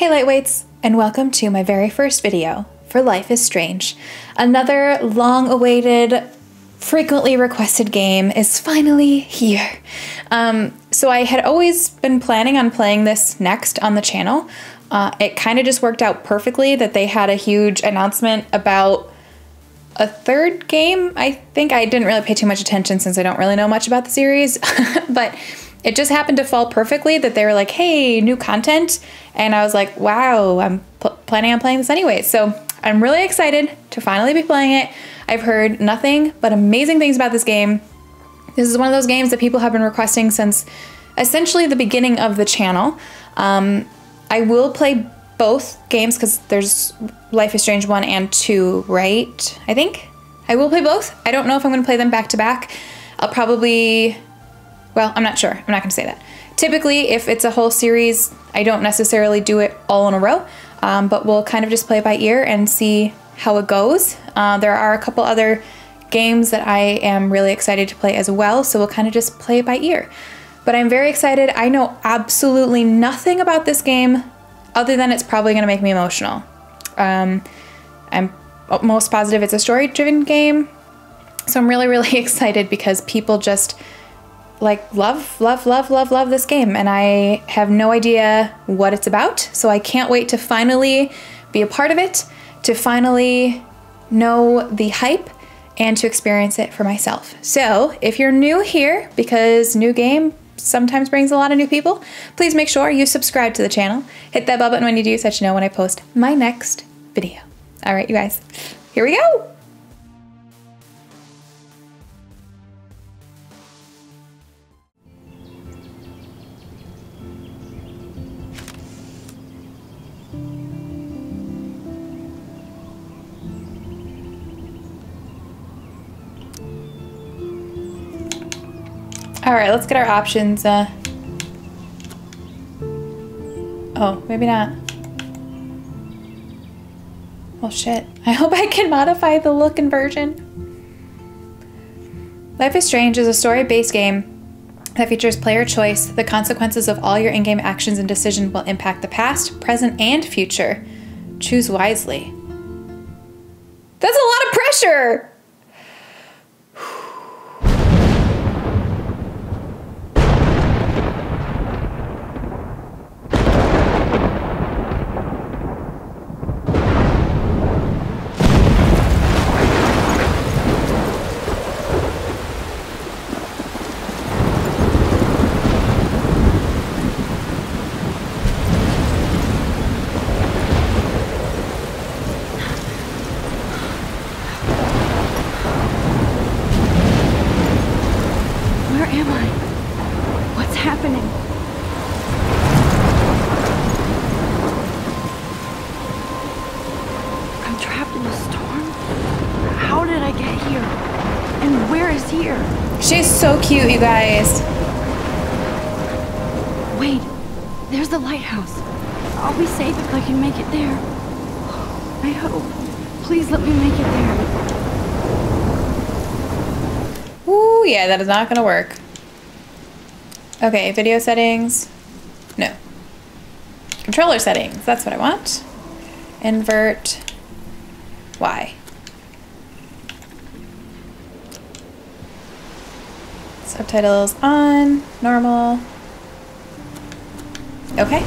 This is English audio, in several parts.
Hey lightweights, and welcome to my very first video for Life is Strange. Another long awaited, frequently requested game is finally here. Um, so I had always been planning on playing this next on the channel. Uh, it kind of just worked out perfectly that they had a huge announcement about a third game. I think I didn't really pay too much attention since I don't really know much about the series, but it just happened to fall perfectly that they were like, hey, new content. And I was like, wow, I'm planning on playing this anyway. So I'm really excited to finally be playing it. I've heard nothing but amazing things about this game. This is one of those games that people have been requesting since essentially the beginning of the channel. Um, I will play both games because there's Life is Strange 1 and 2, right? I think. I will play both. I don't know if I'm going to play them back to back. I'll probably well, I'm not sure. I'm not going to say that. Typically, if it's a whole series, I don't necessarily do it all in a row, um, but we'll kind of just play by ear and see how it goes. Uh, there are a couple other games that I am really excited to play as well, so we'll kind of just play it by ear. But I'm very excited. I know absolutely nothing about this game other than it's probably going to make me emotional. Um, I'm most positive it's a story driven game, so I'm really, really excited because people just like love, love, love, love, love this game, and I have no idea what it's about. So I can't wait to finally be a part of it, to finally know the hype, and to experience it for myself. So if you're new here, because new game sometimes brings a lot of new people, please make sure you subscribe to the channel. Hit that bell button when you do so that you know when I post my next video. All right, you guys, here we go. All right, let's get our options. Uh, oh, maybe not. Well, shit. I hope I can modify the look and version. Life is Strange is a story-based game that features player choice. The consequences of all your in-game actions and decisions will impact the past, present, and future. Choose wisely. That's a lot of pressure! She's so cute, you guys. Wait, there's the lighthouse. I'll be safe if I can make it there. I hope. Please let me make it there. Ooh, yeah, that is not gonna work. Okay, video settings. No. Controller settings, that's what I want. Invert. Subtitles on, normal. Okay.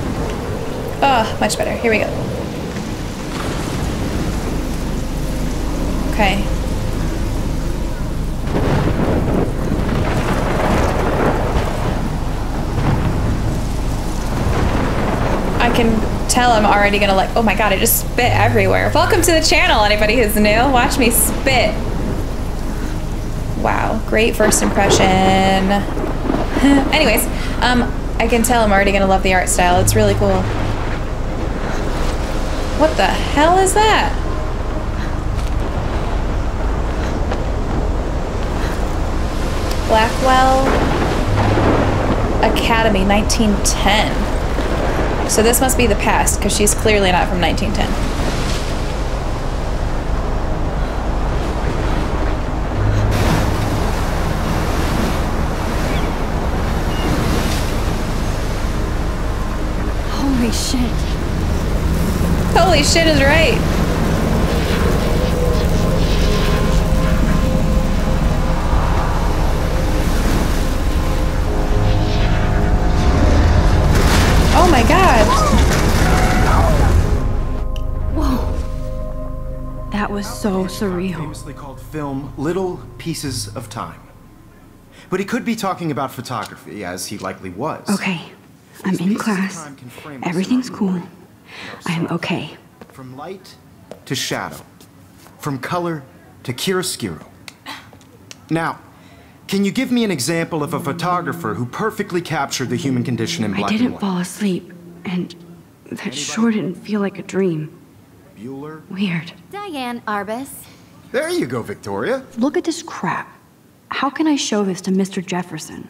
Oh, much better. Here we go. Okay. I can tell I'm already gonna like, oh my god, I just spit everywhere. Welcome to the channel, anybody who's new. Watch me spit. Great first impression. Anyways, um, I can tell I'm already gonna love the art style. It's really cool. What the hell is that? Blackwell Academy, 1910. So this must be the past, because she's clearly not from 1910. shit. Holy shit is right. Oh my god. Whoa. That was so surreal. Famously called film Little Pieces of Time. But he could be talking about photography, as he likely was. Okay, I'm in class. Everything's cool. I am okay. From light to shadow, from color to chiaroscuro. Now, can you give me an example of a photographer who perfectly captured the human condition in black and white? I didn't fall asleep, and that sure didn't feel like a dream. Bueller? Weird. Diane Arbus. There you go, Victoria. Look at this crap. How can I show this to Mr. Jefferson?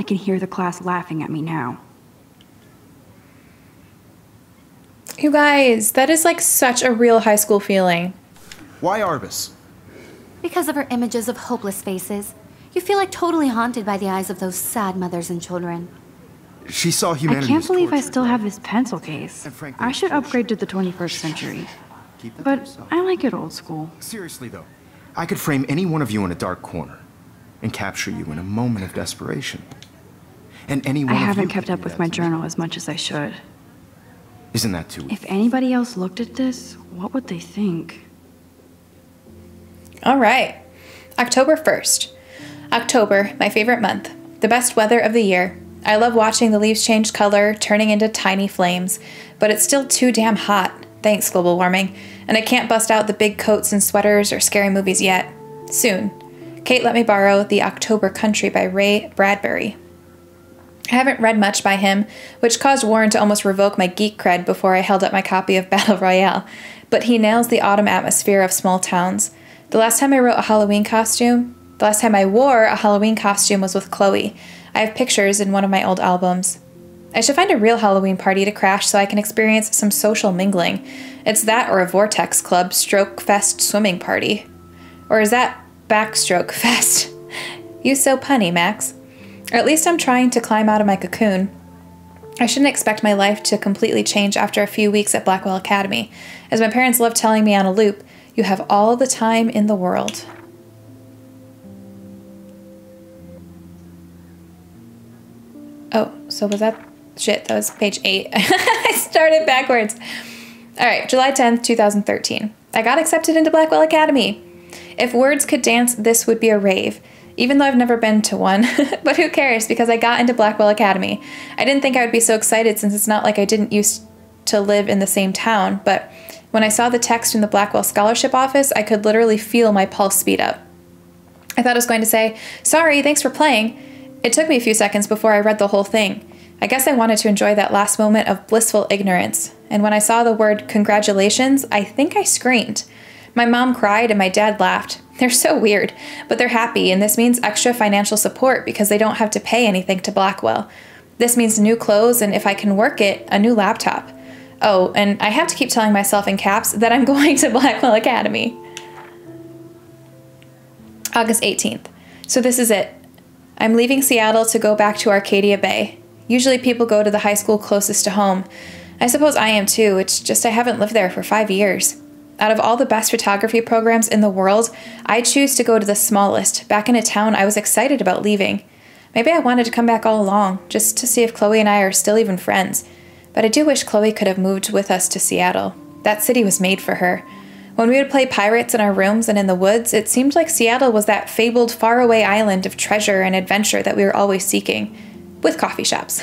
I can hear the class laughing at me now. You guys, that is like such a real high school feeling. Why Arbus? Because of her images of hopeless faces, you feel like totally haunted by the eyes of those sad mothers and children. She saw humanity. I can't as believe I still have this pencil case. Frankly, I should upgrade to the 21st century. Keep that But. I like it old school. Seriously, though, I could frame any one of you in a dark corner and capture you in a moment of desperation. And any one I of haven't kept up with my journal as much as I should. Isn't that too? If anybody else looked at this, what would they think? All right. October 1st. October, my favorite month. The best weather of the year. I love watching the leaves change color, turning into tiny flames, but it's still too damn hot. Thanks, global warming. And I can't bust out the big coats and sweaters or scary movies yet. Soon. Kate let me borrow The October Country by Ray Bradbury. I haven't read much by him, which caused Warren to almost revoke my geek cred before I held up my copy of Battle Royale, but he nails the autumn atmosphere of small towns. The last time I wrote a Halloween costume, the last time I wore a Halloween costume was with Chloe. I have pictures in one of my old albums. I should find a real Halloween party to crash so I can experience some social mingling. It's that or a Vortex Club Stroke Fest swimming party. Or is that Backstroke Fest? You so punny, Max. Or at least I'm trying to climb out of my cocoon. I shouldn't expect my life to completely change after a few weeks at Blackwell Academy. As my parents love telling me on a loop, you have all the time in the world. Oh, so was that shit? That was page eight. I started backwards. All right, July 10th, 2013. I got accepted into Blackwell Academy. If words could dance, this would be a rave. Even though I've never been to one, but who cares because I got into Blackwell Academy. I didn't think I would be so excited since it's not like I didn't used to live in the same town, but when I saw the text in the Blackwell Scholarship Office, I could literally feel my pulse speed up. I thought I was going to say, Sorry, thanks for playing. It took me a few seconds before I read the whole thing. I guess I wanted to enjoy that last moment of blissful ignorance, and when I saw the word congratulations, I think I screamed. My mom cried and my dad laughed. They're so weird, but they're happy, and this means extra financial support because they don't have to pay anything to Blackwell. This means new clothes, and if I can work it, a new laptop. Oh, and I have to keep telling myself in caps that I'm going to Blackwell Academy. August 18th. So this is it. I'm leaving Seattle to go back to Arcadia Bay. Usually people go to the high school closest to home. I suppose I am too, it's just I haven't lived there for five years. Out of all the best photography programs in the world, I choose to go to the smallest, back in a town I was excited about leaving. Maybe I wanted to come back all along, just to see if Chloe and I are still even friends. But I do wish Chloe could have moved with us to Seattle. That city was made for her. When we would play pirates in our rooms and in the woods, it seemed like Seattle was that fabled faraway island of treasure and adventure that we were always seeking, with coffee shops.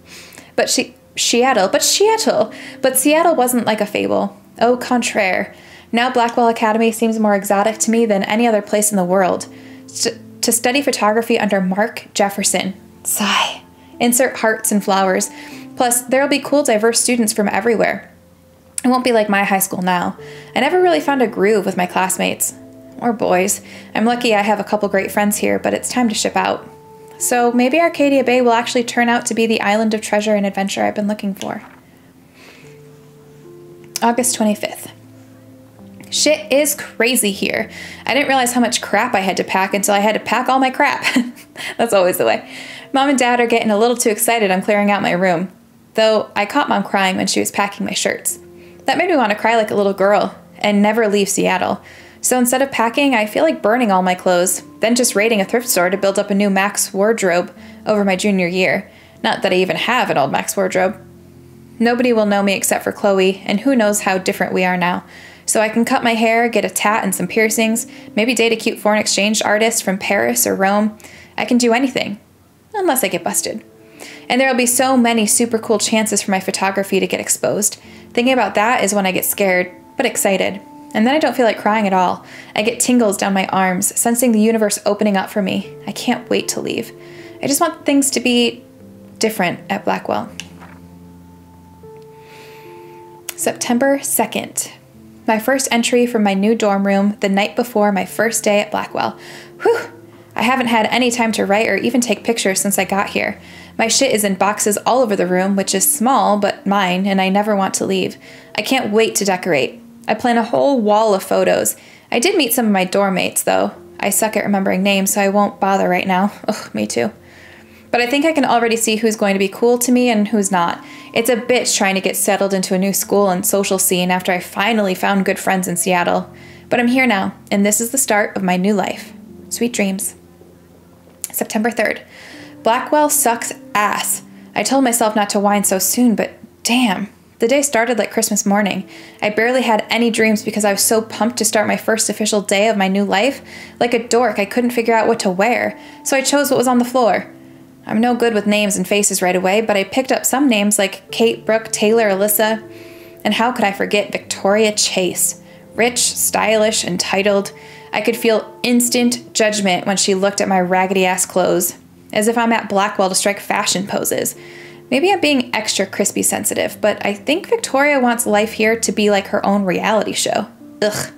but she, Seattle, but Seattle, but Seattle wasn't like a fable. Au contraire. Now Blackwell Academy seems more exotic to me than any other place in the world. St- to study photography under Mark Jefferson. Sigh. Insert hearts and flowers. Plus, there'll be cool, diverse students from everywhere. It won't be like my high school now. I never really found a groove with my classmates. Or boys. I'm lucky I have a couple great friends here, but it's time to ship out. So maybe Arcadia Bay will actually turn out to be the island of treasure and adventure I've been looking for. August 25th. Shit is crazy here. I didn't realize how much crap I had to pack until I had to pack all my crap. That's always the way. Mom and dad are getting a little too excited I'm clearing out my room. Though I caught mom crying when she was packing my shirts. That made me want to cry like a little girl and never leave Seattle. So instead of packing, I feel like burning all my clothes, then just raiding a thrift store to build up a new Max wardrobe over my junior year. Not that I even have an old Max wardrobe. Nobody will know me except for Chloe, and who knows how different we are now. So I can cut my hair, get a tat and some piercings, maybe date a cute foreign exchange artist from Paris or Rome. I can do anything. Unless I get busted. And there will be so many super cool chances for my photography to get exposed. Thinking about that is when I get scared, but excited. And then I don't feel like crying at all. I get tingles down my arms, sensing the universe opening up for me. I can't wait to leave. I just want things to be different at Blackwell. September 2nd. My first entry from my new dorm room the night before my first day at Blackwell. Whew! I haven't had any time to write or even take pictures since I got here. My shit is in boxes all over the room, which is small but mine, and I never want to leave. I can't wait to decorate. I plan a whole wall of photos. I did meet some of my dorm mates, though. I suck at remembering names, so I won't bother right now. Ugh, me too. But I think I can already see who's going to be cool to me and who's not. It's a bitch trying to get settled into a new school and social scene after I finally found good friends in Seattle. But I'm here now, and this is the start of my new life. Sweet dreams. September 3rd. Blackwell sucks ass. I told myself not to whine so soon, but damn. The day started like Christmas morning. I barely had any dreams because I was so pumped to start my first official day of my new life. Like a dork, I couldn't figure out what to wear, so I chose what was on the floor. I'm no good with names and faces right away, but I picked up some names like Kate, Brooke, Taylor, Alyssa, and how could I forget Victoria Chase? Rich, stylish, entitled. I could feel instant judgment when she looked at my raggedy ass clothes, as if I'm at Blackwell to strike fashion poses. Maybe I'm being extra crispy sensitive, but I think Victoria wants life here to be like her own reality show. Ugh.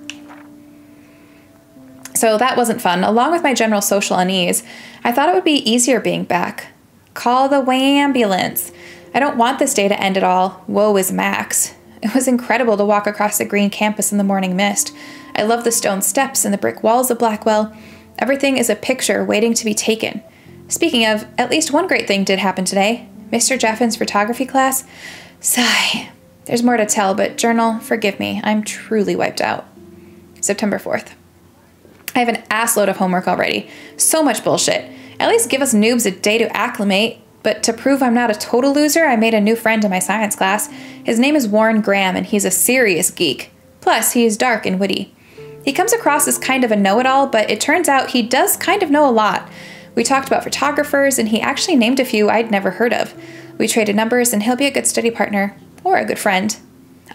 So that wasn't fun. Along with my general social unease, I thought it would be easier being back. Call the way ambulance. I don't want this day to end at all. Woe is Max. It was incredible to walk across the green campus in the morning mist. I love the stone steps and the brick walls of Blackwell. Everything is a picture waiting to be taken. Speaking of, at least one great thing did happen today. Mr. Jefferson's photography class? Sigh. There's more to tell, but journal, forgive me. I'm truly wiped out. September 4th. I have an assload of homework already. So much bullshit. At least give us noobs a day to acclimate. But to prove I'm not a total loser, I made a new friend in my science class. His name is Warren Graham, and he's a serious geek. Plus, he is dark and witty. He comes across as kind of a know it all, but it turns out he does kind of know a lot. We talked about photographers, and he actually named a few I'd never heard of. We traded numbers, and he'll be a good study partner, or a good friend.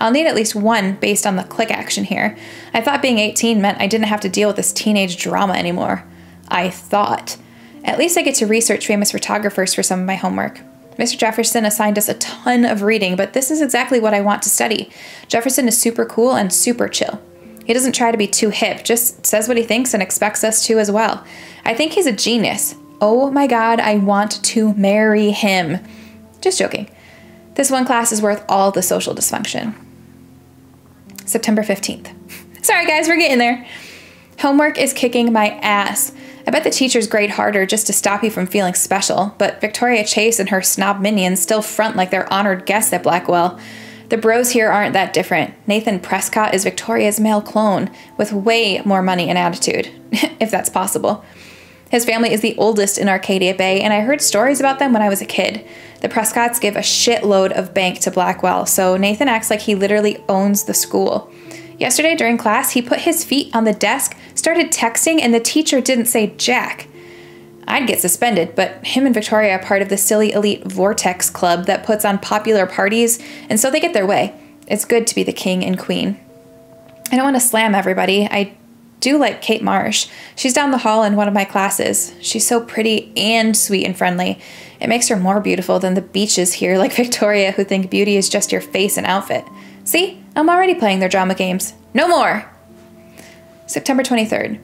I'll need at least one based on the click action here. I thought being 18 meant I didn't have to deal with this teenage drama anymore. I thought. At least I get to research famous photographers for some of my homework. Mr. Jefferson assigned us a ton of reading, but this is exactly what I want to study. Jefferson is super cool and super chill. He doesn't try to be too hip, just says what he thinks and expects us to as well. I think he's a genius. Oh my god, I want to marry him. Just joking. This one class is worth all the social dysfunction. September 15th. Sorry, guys, we're getting there. Homework is kicking my ass. I bet the teachers grade harder just to stop you from feeling special, but Victoria Chase and her snob minions still front like they're honored guests at Blackwell. The bros here aren't that different. Nathan Prescott is Victoria's male clone, with way more money and attitude, if that's possible. His family is the oldest in Arcadia Bay, and I heard stories about them when I was a kid. The Prescotts give a shitload of bank to Blackwell, so Nathan acts like he literally owns the school. Yesterday during class, he put his feet on the desk, started texting, and the teacher didn't say jack. I'd get suspended, but him and Victoria are part of the silly elite Vortex Club that puts on popular parties, and so they get their way. It's good to be the king and queen. I don't want to slam everybody. I do like Kate Marsh. She's down the hall in one of my classes. She's so pretty and sweet and friendly. It makes her more beautiful than the beaches here, like Victoria, who think beauty is just your face and outfit. See, I'm already playing their drama games. No more! September 23rd.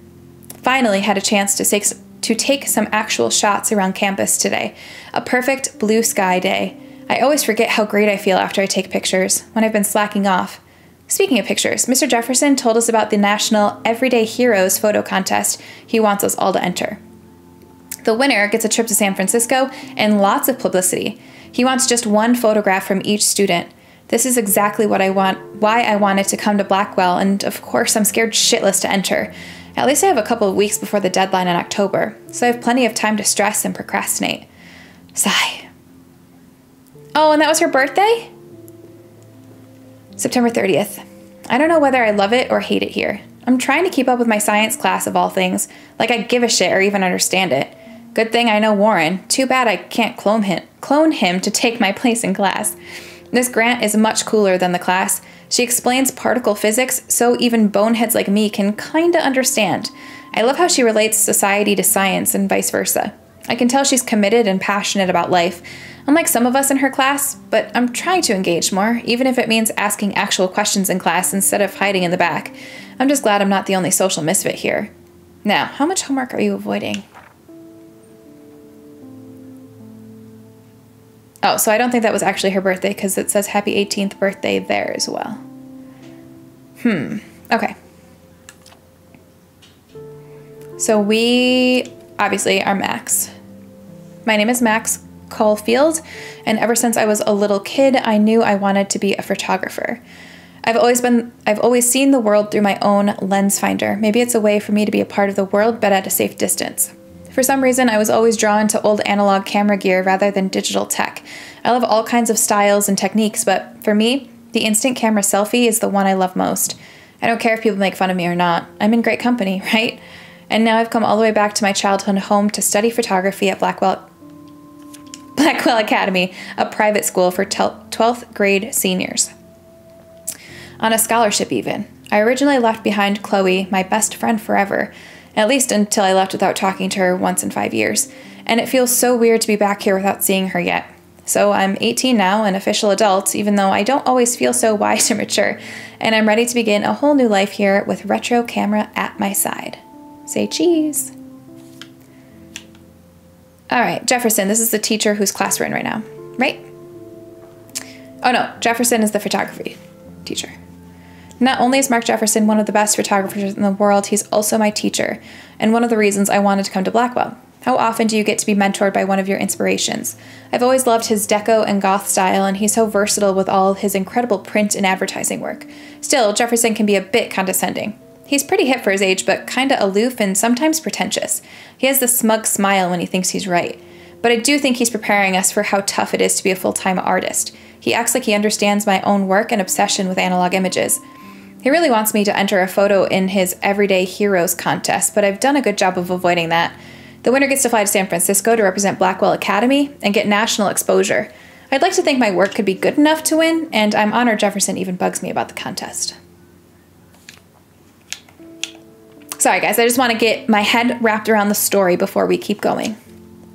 Finally had a chance to take, to take some actual shots around campus today. A perfect blue sky day. I always forget how great I feel after I take pictures, when I've been slacking off. Speaking of pictures, Mr. Jefferson told us about the National Everyday Heroes photo contest he wants us all to enter. The winner gets a trip to San Francisco and lots of publicity. He wants just one photograph from each student. This is exactly what I want, why I wanted to come to Blackwell, and of course, I'm scared shitless to enter. At least I have a couple of weeks before the deadline in October, so I have plenty of time to stress and procrastinate. Sigh. Oh, and that was her birthday? September 30th. I don't know whether I love it or hate it here. I'm trying to keep up with my science class of all things, like I give a shit or even understand it. Good thing I know Warren. Too bad I can't clone him, clone him to take my place in class. This Grant is much cooler than the class. She explains particle physics so even boneheads like me can kinda understand. I love how she relates society to science and vice versa. I can tell she's committed and passionate about life, unlike some of us in her class, but I'm trying to engage more, even if it means asking actual questions in class instead of hiding in the back. I'm just glad I'm not the only social misfit here. Now, how much homework are you avoiding? Oh, so I don't think that was actually her birthday because it says happy 18th birthday there as well. Hmm. Okay. So we obviously are Max. My name is Max Caulfield, and ever since I was a little kid, I knew I wanted to be a photographer. I've always been I've always seen the world through my own lens finder. Maybe it's a way for me to be a part of the world but at a safe distance. For some reason, I was always drawn to old analog camera gear rather than digital tech. I love all kinds of styles and techniques, but for me, the instant camera selfie is the one I love most. I don't care if people make fun of me or not. I'm in great company, right? And now I've come all the way back to my childhood home to study photography at Blackwell Blackwell Academy, a private school for 12th grade seniors. On a scholarship, even. I originally left behind Chloe, my best friend forever, at least until I left without talking to her once in five years, and it feels so weird to be back here without seeing her yet. So I'm 18 now, an official adult, even though I don't always feel so wise or mature, and I'm ready to begin a whole new life here with retro camera at my side. Say cheese. All right, Jefferson, this is the teacher whose class we're in right now, right? Oh no, Jefferson is the photography teacher. Not only is Mark Jefferson one of the best photographers in the world, he's also my teacher, and one of the reasons I wanted to come to Blackwell. How often do you get to be mentored by one of your inspirations? I've always loved his deco and goth style, and he's so versatile with all his incredible print and advertising work. Still, Jefferson can be a bit condescending. He's pretty hip for his age, but kinda aloof and sometimes pretentious. He has the smug smile when he thinks he's right. But I do think he's preparing us for how tough it is to be a full time artist. He acts like he understands my own work and obsession with analog images. He really wants me to enter a photo in his Everyday Heroes contest, but I've done a good job of avoiding that. The winner gets to fly to San Francisco to represent Blackwell Academy and get national exposure. I'd like to think my work could be good enough to win, and I'm honored Jefferson even bugs me about the contest. Sorry, guys, I just want to get my head wrapped around the story before we keep going.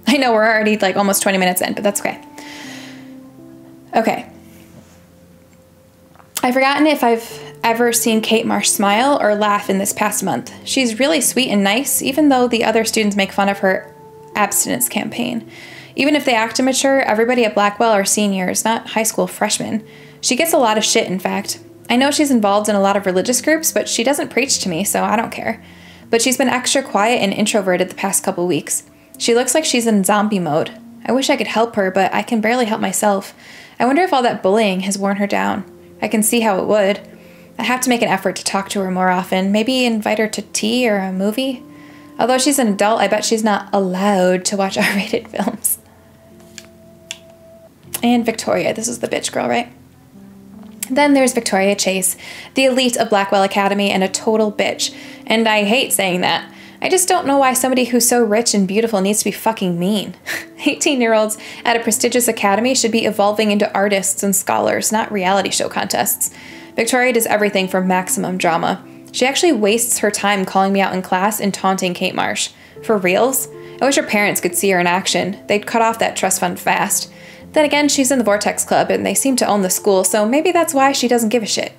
I know we're already like almost 20 minutes in, but that's okay. Okay. I've forgotten if I've ever seen Kate Marsh smile or laugh in this past month. She's really sweet and nice, even though the other students make fun of her abstinence campaign. Even if they act immature, everybody at Blackwell are seniors, not high school freshmen. She gets a lot of shit, in fact. I know she's involved in a lot of religious groups, but she doesn't preach to me, so I don't care. But she's been extra quiet and introverted the past couple weeks. She looks like she's in zombie mode. I wish I could help her, but I can barely help myself. I wonder if all that bullying has worn her down. I can see how it would. I have to make an effort to talk to her more often, maybe invite her to tea or a movie. Although she's an adult, I bet she's not allowed to watch R rated films. And Victoria, this is the bitch girl, right? Then there's Victoria Chase, the elite of Blackwell Academy and a total bitch. And I hate saying that. I just don't know why somebody who's so rich and beautiful needs to be fucking mean. 18 year olds at a prestigious academy should be evolving into artists and scholars, not reality show contests. Victoria does everything for maximum drama. She actually wastes her time calling me out in class and taunting Kate Marsh. For reals? I wish her parents could see her in action. They'd cut off that trust fund fast. Then again, she's in the Vortex Club and they seem to own the school, so maybe that's why she doesn't give a shit.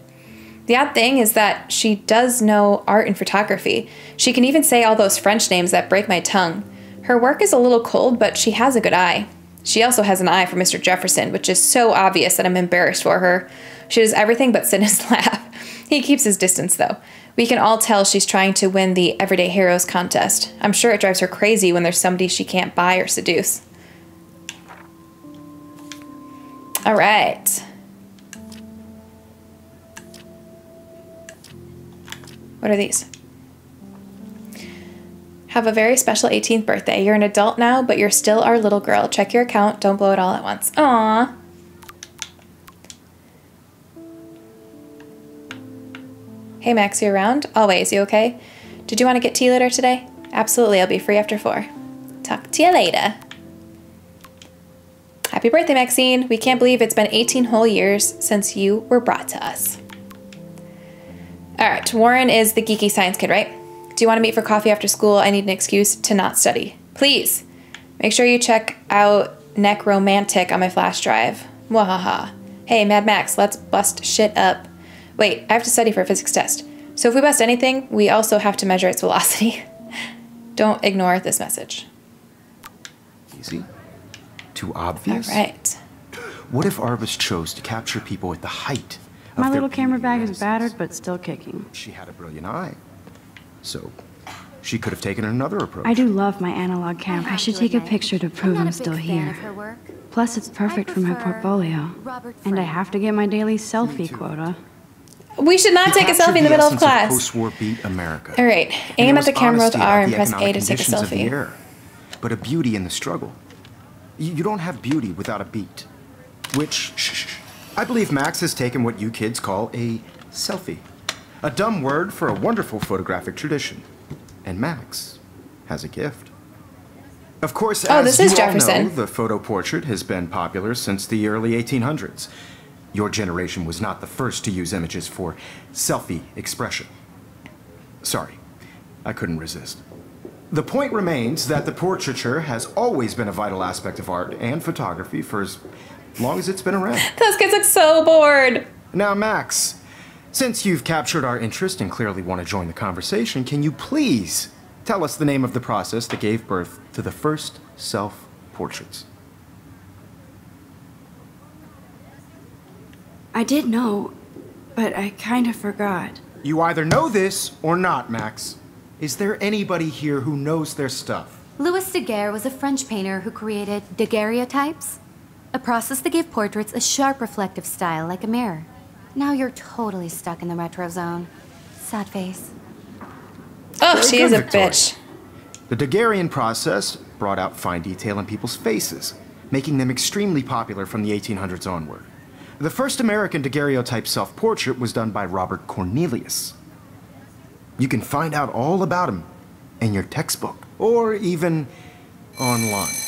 The odd thing is that she does know art and photography. She can even say all those French names that break my tongue. Her work is a little cold, but she has a good eye. She also has an eye for Mr. Jefferson, which is so obvious that I'm embarrassed for her. She does everything but sit in his lap. He keeps his distance, though. We can all tell she's trying to win the Everyday Heroes contest. I'm sure it drives her crazy when there's somebody she can't buy or seduce. All right. What are these? Have a very special 18th birthday. You're an adult now, but you're still our little girl. Check your account. Don't blow it all at once. Aww. Hey Max, you around? Always. You okay? Did you want to get tea later today? Absolutely. I'll be free after four. Talk to you later. Happy birthday, Maxine. We can't believe it's been 18 whole years since you were brought to us. All right, Warren is the geeky science kid, right? Do you want to meet for coffee after school? I need an excuse to not study. Please. Make sure you check out Necromantic on my flash drive. Wahaha. Hey, Mad Max, let's bust shit up. Wait, I have to study for a physics test. So if we bust anything, we also have to measure its velocity. Don't ignore this message. Easy. Too obvious? All right. What if Arbus chose to capture people at the height My little camera beauty bag is battered, but still kicking. She had a brilliant eye. So, she could have taken another approach. I do love my analog camera. I, have should take a picture to I'm prove I'm still here. of her work. Plus, it's perfect for my portfolio. And I have to get my daily selfie quota. We should not You take a selfie in the middle of essence class. post-war beat America. All right, And aim there at the was camera with honesty R about and the press A economic to take a conditions of the selfie. era, but a beauty in the struggle. You you don't have beauty without a beat. Which, shh, shh, shh. I believe Max has taken what you kids call a selfie. A dumb word for a wonderful photographic tradition. And Max has a gift. Of course, Oh, as this you is all know, the photo portrait has been popular since the early 1800s. Your generation was not the first to use images for selfie expression. Sorry, I couldn't resist. The point remains that the portraiture has always been a vital aspect of art and photography for as long as it's been around. Those kids look so bored. Now, Max, since you've captured our interest and clearly want to join the conversation, can you please tell us the name of the process that gave birth to the first self portraits? I did know, but I kind of forgot. You either know this or not, Max. Is there anybody here who knows their stuff? Louis Daguerre was a French painter who created daguerreotypes, a process that gave portraits a sharp reflective style like a mirror. Now you're totally stuck in the retro zone. Sad face. Oh, Very she is a Victoria. bitch. The Daguerrean process brought out fine detail in people's faces, making them extremely popular from the 1800s onward. The first American daguerreotype self portrait was done by Robert Cornelius. You can find out all about him in your textbook or even online.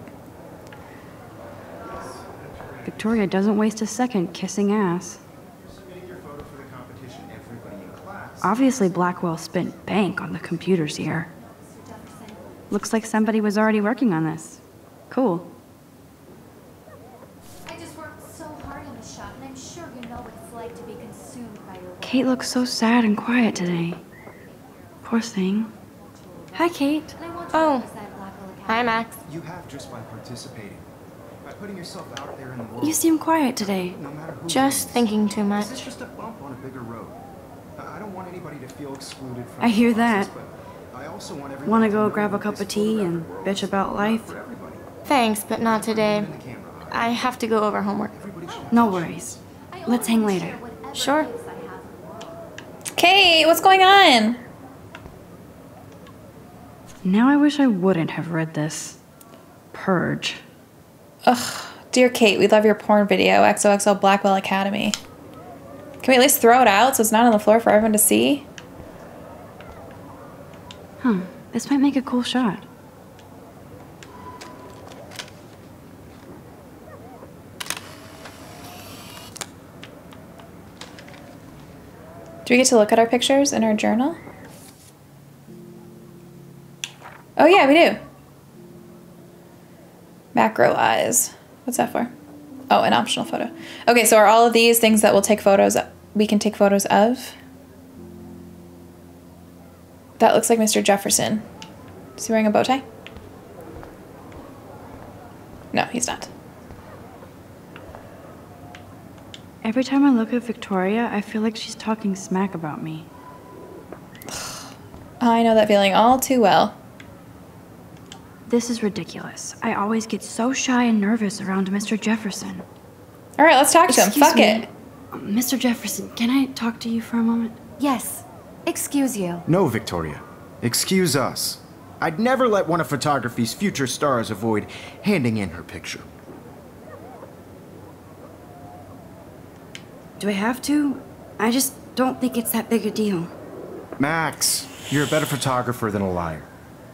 Victoria doesn't waste a second kissing ass. Obviously, Blackwell spent bank on the computers here. Looks like somebody was already working on this. Cool. I just worked so hard in the shop, and I'm sure you know what it's like to be consumed by your work. Kate looks so sad and quiet today. Poor thing. Hi, Kate. And I want Oh. to emphasize Blackwell Academy. Hi, Max. You have just by participating. By putting yourself out there in the world. You seem quiet today. no matter who Just wins. thinking too much. This is just a bump on a bigger road. I I don't want anybody to feel excluded from I hear process, that. but I also want everybody Want to to go know grab a cup of tea and bitch about life? Thanks, but not today. In the camera eye. I have to go over homework. Everybody should have No worries. Let's hang later. Sure. Kate, what's going on? Now I wish I wouldn't have read this. Purge. Ugh, dear Kate, we love your porn video, XOXO Blackwell Academy. Can we at least throw it out so it's not on the floor for everyone to see? Huh. This might make a cool shot. Do we get to look at our pictures in our journal? Oh, yeah, we do. Macro eyes. What's that for? Oh, an optional photo. Okay, so are all of these things that we'll take photos we can take photos of? That looks like Mr. Jefferson. Is he wearing a bow tie? No, he's not. Every time I look at Victoria, I feel like she's talking smack about me. I know that feeling all too well. This is ridiculous. I always get so shy and nervous around Mr. Jefferson. All right, let's talk to him. Fuck me. it. Um, Mr. Jefferson, can I talk to you for a moment? Yes. Excuse you. No, Victoria. Excuse us. I'd never let one of photography's future stars avoid handing in her picture. Do I have to? I just don't think it's that big a deal. Max, you're a better photographer than a liar.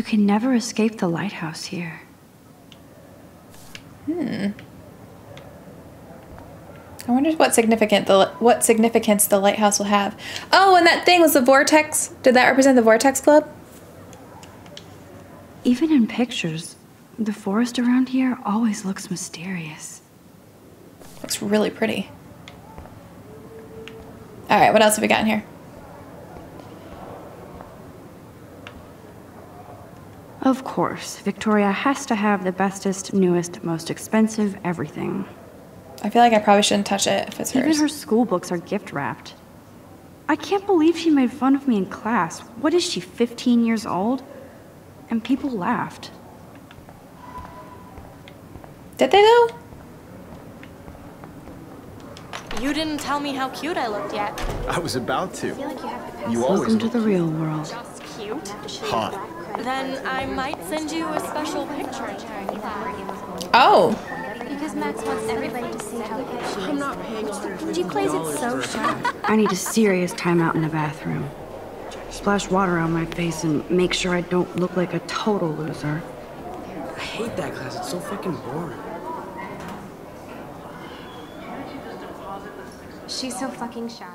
You can never escape the lighthouse here. Hmm. I wonder what significant the what significance the lighthouse will have. Oh, and that thing was the vortex. Did that represent the vortex club? Even in pictures, the forest around here always looks mysterious. Looks really pretty. All right, what else have we got in here? Of course, Victoria has to have the bestest, newest, most expensive everything. I feel like I probably shouldn't touch it if it's Even hers. her school books are gift wrapped. I can't believe she made fun of me in class. What is she, 15 years old? And people laughed. Did they though? You didn't tell me how cute I looked yet. I was about to. i feel like You always Welcome to the real world. Just cute. hot. Then I might send you a special picture. Oh, Because Max wants everybody to see how good she is. I'm not paying G plays it so sharp. I need a serious timeout in the bathroom. Splash water on my face and make sure I don't look like a total loser. I hate that class. It's so fucking boring. She's so fucking shy.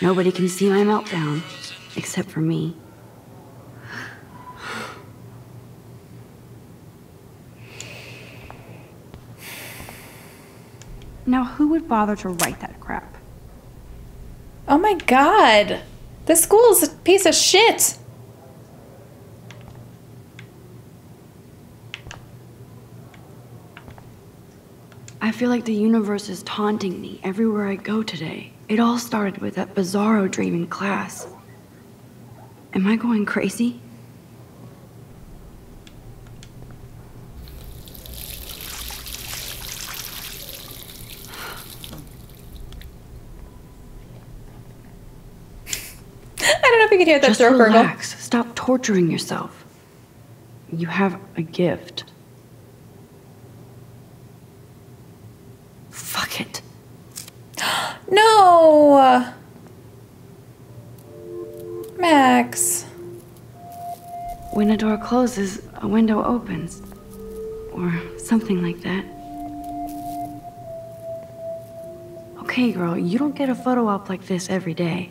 Nobody can see my meltdown, except for me. Now, who would bother to write that crap? Oh my god. This school's a piece of shit. I feel like the universe is taunting me everywhere I go today. It all started with that bizarro dream in class. Am I going crazy? I don't know if you could hear that Just throat gurgle. relax. Stop torturing yourself. You have a gift. Fuck it. No! Max. When a door closes, a window opens. Or something like that. Okay, girl, you don't get a photo op like this every day.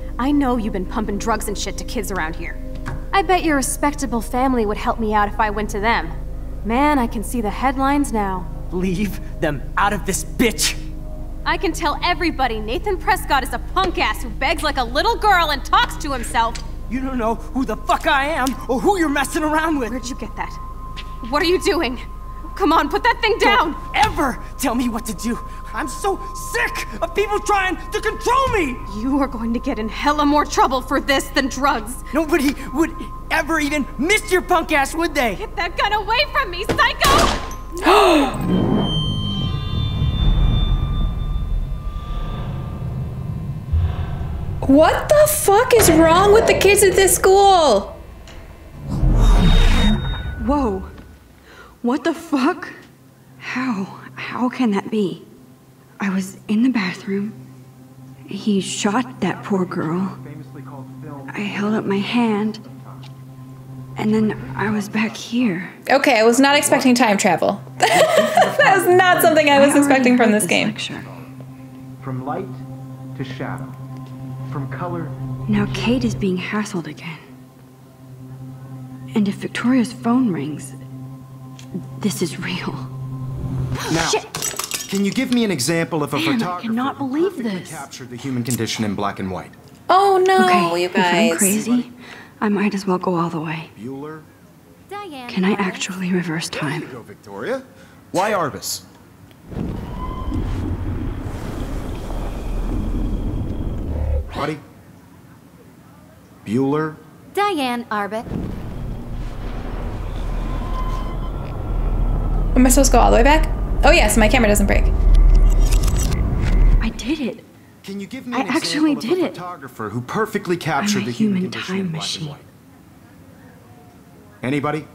I know you've been pumping drugs and shit to kids around here. I bet your respectable family would help me out if I went to them. Man, I can see the headlines now. Leave them out of this bitch. I can tell everybody Nathan Prescott is a punk ass who begs like a little girl and talks to himself. You don't know who the fuck I am or who you're messing around with. Where'd you get that? What are you doing? Come on, put that thing down! Don't ever tell me what to do. I'm so sick of people trying to control me. You are going to get in hella more trouble for this than drugs. Nobody would ever even miss your punk ass, would they? Get that gun away from me, psycho! What the fuck is wrong with the kids at this school? Whoa. What the fuck? How? How can that be? I was in the bathroom. He shot that poor girl. I held up my hand. And then I was back here. Okay, I was not expecting time travel. that was not something I was already expecting from heard this game. Lecture. From light to shadow. From color. Now Kate is being hassled again. And if Victoria's phone rings, this is real. Now, can you give me an example of a Man, I photographer cannot who believe perfectly this. captured the human condition in black and white? Oh no, okay, you if I'm guys. crazy, I might as well go all the way. Bueller? Diane. Can I actually reverse time? go, Victoria. Why Arbus? Buddy? Bueller? Diane Arbit. Am I supposed to go all the way back? Oh yes, my camera doesn't break. I did it. Can you give me I an actually did of a it. photographer who perfectly captured a the human, human condition time in black machine. and? Anybody?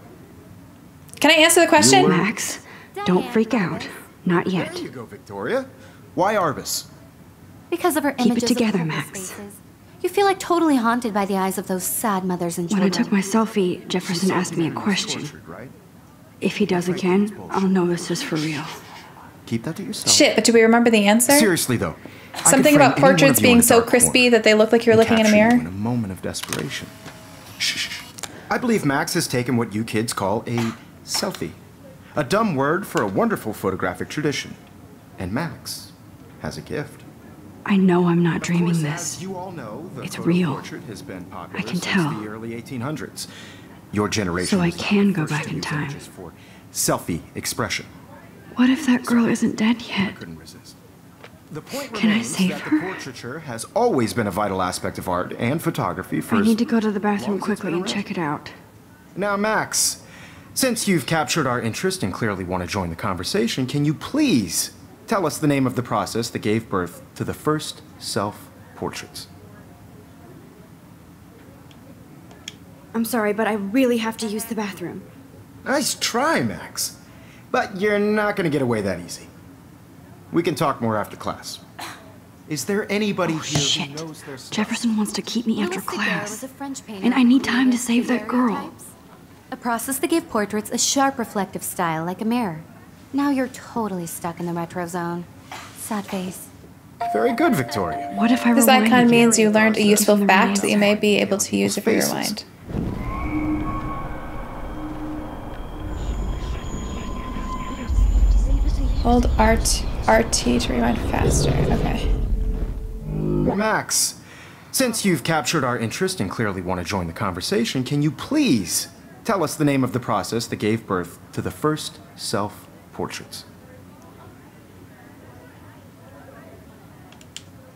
Can I answer the question? Bueller? Max, don't freak out. Arbus. Not There yet. you go, Victoria. Why Arbus? Because of her Keep it images together, of hopeless Max. faces. You feel like totally haunted by the eyes of those sad mothers and children. When I took my selfie, Jefferson asked me a question. Tortured, right? If he does again, I'll know this is for real. Keep that to yourself. Shit, but do we remember the answer? Seriously though. Something about any one of portraits being so crispy that they look like you're looking in a capture you mirror. In a moment of desperation. Shh, shh, shh. I believe Max has taken what you kids call a selfie. A dumb word for a wonderful photographic tradition. And Max has a gift. I know I'm not dreaming course, this. As you all know, the It's real. portrait has been popular I can since tell. the early 1800s. Your generation So I can go back in time. for selfie expression. What if that girl isn't dead yet? I couldn't resist. The point Can I save that her? the portraiture has always been a vital aspect of art and photography for I need to go to the bathroom quickly and check it out. Now, Max, since you've captured our interest and clearly want to join the conversation, can you please tell us the name of the process that gave birth to the first self portraits? I'm sorry, but I really have to use the bathroom. Nice try, Max. But you're not going to get away that easy. We can talk more after class. Is there anybody Oh, here shit. who knows their stuff? Jefferson wants to keep me after Louis Daguerre class. was a French painter And I need time to save that girl. A process that gave portraits a sharp reflective style like a mirror. Now you're totally stuck in the retro zone. Sad face. Very good, Victoria. What if I This icon means you learned a useful fact that you may be able to use if you Faces. rewind. Hold RT, RT to rewind faster. Okay. Max, since you've captured our interest and clearly want to join the conversation, can you please tell us the name of the process that gave birth to the first self portraits?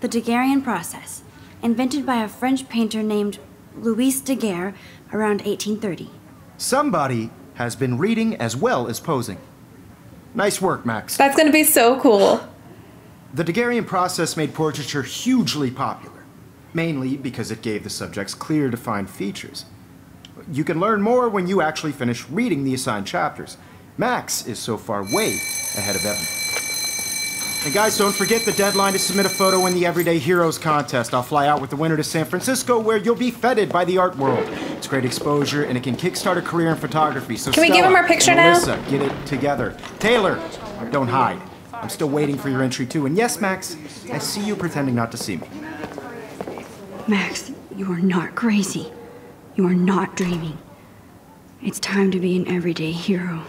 The Daguerrean process, invented by a French painter named Louis Daguerre around 1830. Somebody has been reading as well as posing. Nice work, Max. That's gonna be so cool. The Daguerrean process made portraiture hugely popular, mainly because it gave the subjects clear, defined features. You can learn more when you actually finish reading the assigned chapters. Max is so far way ahead of Evan. And guys, don't forget the deadline to submit a photo in the Everyday Heroes contest. I'll fly out with the winner to San Francisco, where you'll be feted by the art world. It's great exposure, and it can kickstart a career in photography. So Can we give him our picture and now? Alyssa, get it together. Taylor, don't hide. I'm still waiting for your entry too. And yes, Max, I see you pretending not to see me. Max, you are not crazy. You are not dreaming. It's time to be an everyday hero.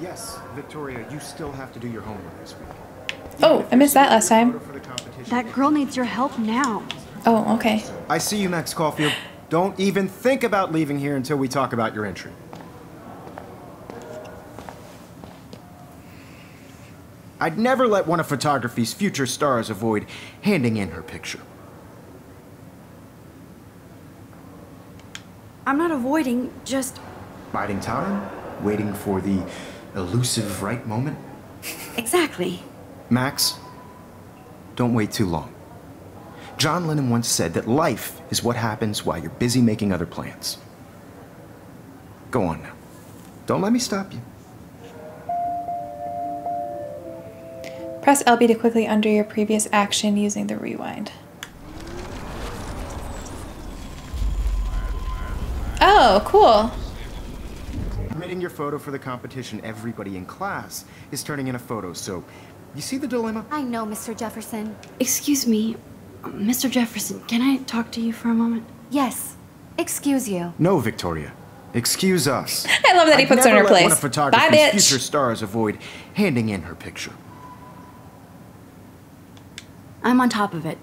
Yes, Victoria, you still have to do your homework this week. Oh, I missed that last time. For the competition. That girl needs your help now. Oh, okay. I see you, Max Caulfield. Don't even think about leaving here until we talk about your entry. I'd never let one of photography's future stars avoid handing in her picture. I'm not avoiding, just Biding time, waiting for the elusive right moment. exactly. Max, don't wait too long. John Lennon once said that life is what happens while you're busy making other plans. Go on now. Don't let me stop you. Press LB to quickly undo your previous action using the rewind. Oh, cool. Submitting your photo for the competition, everybody in class is turning in a photo, so you see the dilemma? I know, Mr. Jefferson. Excuse me, Mr. Jefferson, can I talk to you for a moment? Yes. Excuse you. No, Victoria. Excuse us. I love that he I'd puts her in never her let one place. of Bye, photography's bitch. future stars avoid handing in her picture. I'm on top of it.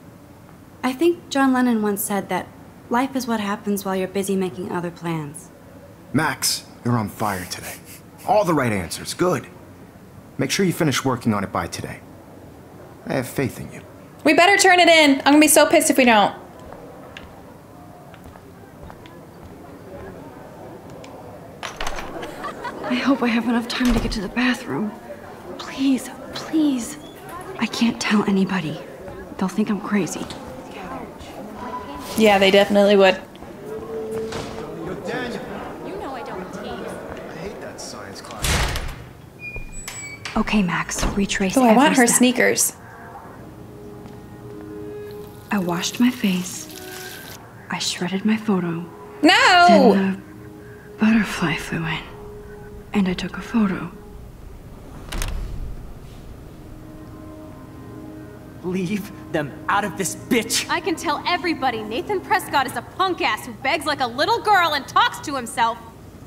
I think John Lennon once said that life is what happens while you're busy making other plans. Max, you're on fire today. All the right answers. Good. Make sure you finish working on it by today. I have faith in you. We better turn it in. I'm gonna be so pissed if we don't. I hope I have enough time to get to the bathroom. Please, please. I can't tell anybody. They'll think I'm crazy. Yeah, they definitely would. You know I don't tease. I hate that science class. Okay, Max, retrace Oh, I want her step. sneakers. I washed my face. I shredded my photo. No! Then the butterfly flew in. And I took a photo. Leave them out of this bitch. I can tell everybody Nathan Prescott is a punk ass who begs like a little girl and talks to himself.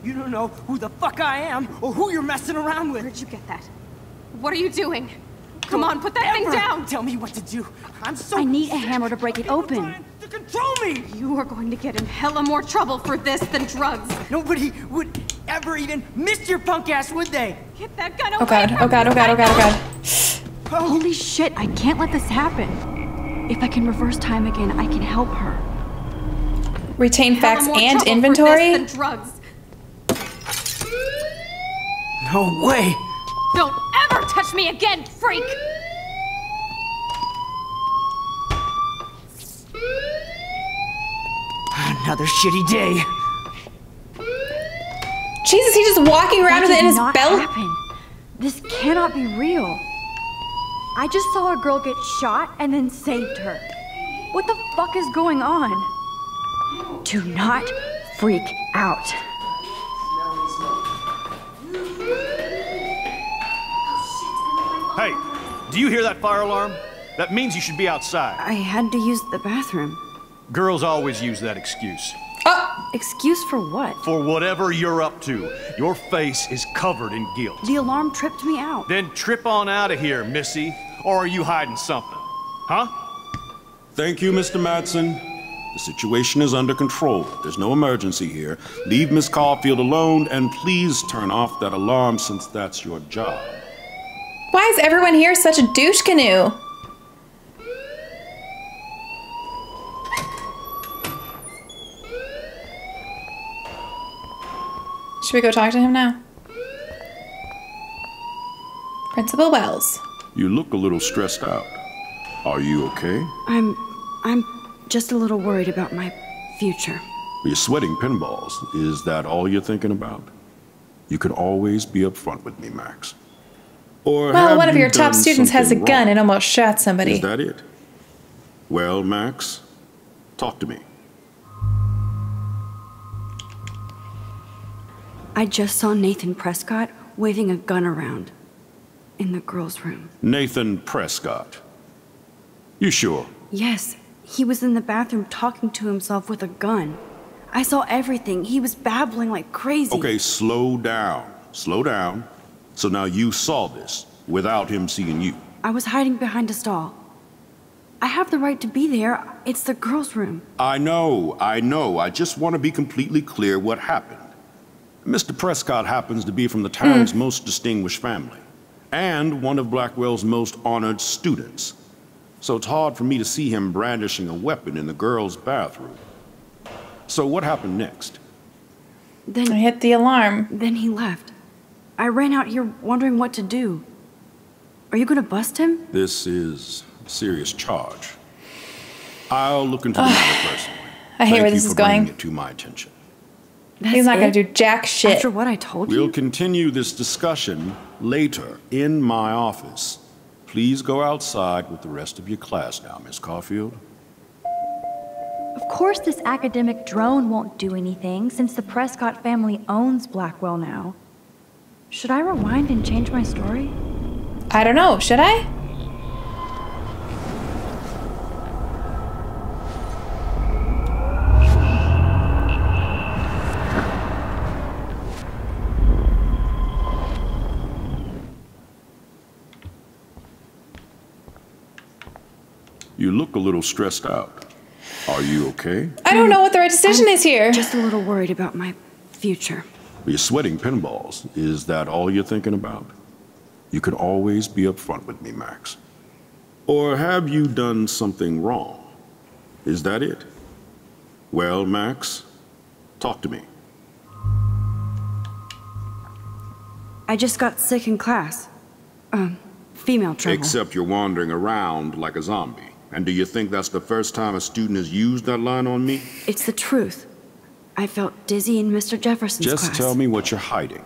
You don't know who the fuck I am or who you're messing around with. Where'd you get that? What are you doing? Come on, put that thing down! Tell me what to do. I'm so. I need a hammer to break it open. trying To control me. You are going to get in hella more trouble for this than drugs. Nobody would ever even miss your punk ass, would they? Get that gun away Oh god, from oh god, oh god, oh god, oh now. god. Oh. Holy shit, I can't let this happen. If I can reverse time again, I can help her. Retain Hella facts more and trouble for inventory? this than drugs. No way. Don't ever touch me again, freak! Another shitty day. Jesus, he's just walking around with it in did his not belt. happen. This cannot be real. I just saw a girl get shot and then saved her. What the fuck is going on? Do not freak out. Hey, do you hear that fire alarm? That means you should be outside. I had to use the bathroom. Girls always use that excuse. Uh, excuse for what? For whatever you're up to, your face is covered in guilt. The alarm tripped me out. Then trip on out of here, Missy. Or are you hiding something? Huh? Thank you, Mr. Madsen. The situation is under control. There's no emergency here. Leave Miss Caulfield alone and please turn off that alarm since that's your job. Why is everyone here such a douche canoe? Should we go talk to him now? Principal Wells. You look a little stressed out. Are you okay? I'm. I'm just a little worried about my future. You're sweating pinballs. Is that all you're thinking about? You can always be upfront with me, Max. Or Well, one of you your top students has a something gun and almost shot somebody. Is that it? Well, Max, talk to me. I just saw Nathan Prescott waving a gun around in the girls' room. Nathan Prescott. You sure? Yes, he was in the bathroom talking to himself with a gun. I saw everything. He was babbling like crazy. Okay, slow down. Slow down. So now you saw this without him seeing you. I was hiding behind a stall. I have the right to be there. It's the girls' room. I know, I know. I just want to be completely clear what happened. Mr. Prescott happens to be from the town's hmm. most distinguished family and one of Blackwell's most honored students. So it's hard for me to see him brandishing a weapon in the girls' bathroom. So what happened next? Then I hit the alarm. then he left. I ran out here wondering what to do. Are you gonna bust him? This is a serious charge. I'll look into the matter personally. I hate Thank where you this for is bringing going. it to my attention. That's He's not gonna do jack shit. After what I told you. We'll continue this discussion later in my office. Please go outside with the rest of your class now, Miss Caulfield. Of course, this academic drone won't do anything since the Prescott family owns Blackwell now. Should I rewind and change my story? I don't know. Should I? You look a little stressed out. Are you okay? I don't know what the right decision I'm is here. Just a little worried about my future. You're sweating pinballs. Is that all you're thinking about? You could always be upfront with me, Max. Or have you done something wrong? Is that it? Well, Max, talk to me. I just got sick in class. Um, female trouble. Except you're wandering around like a zombie. And do you think that's the first time a student has used that line on me? It's the truth. I felt dizzy in Mr. Jefferson's Just class. tell me what you're hiding.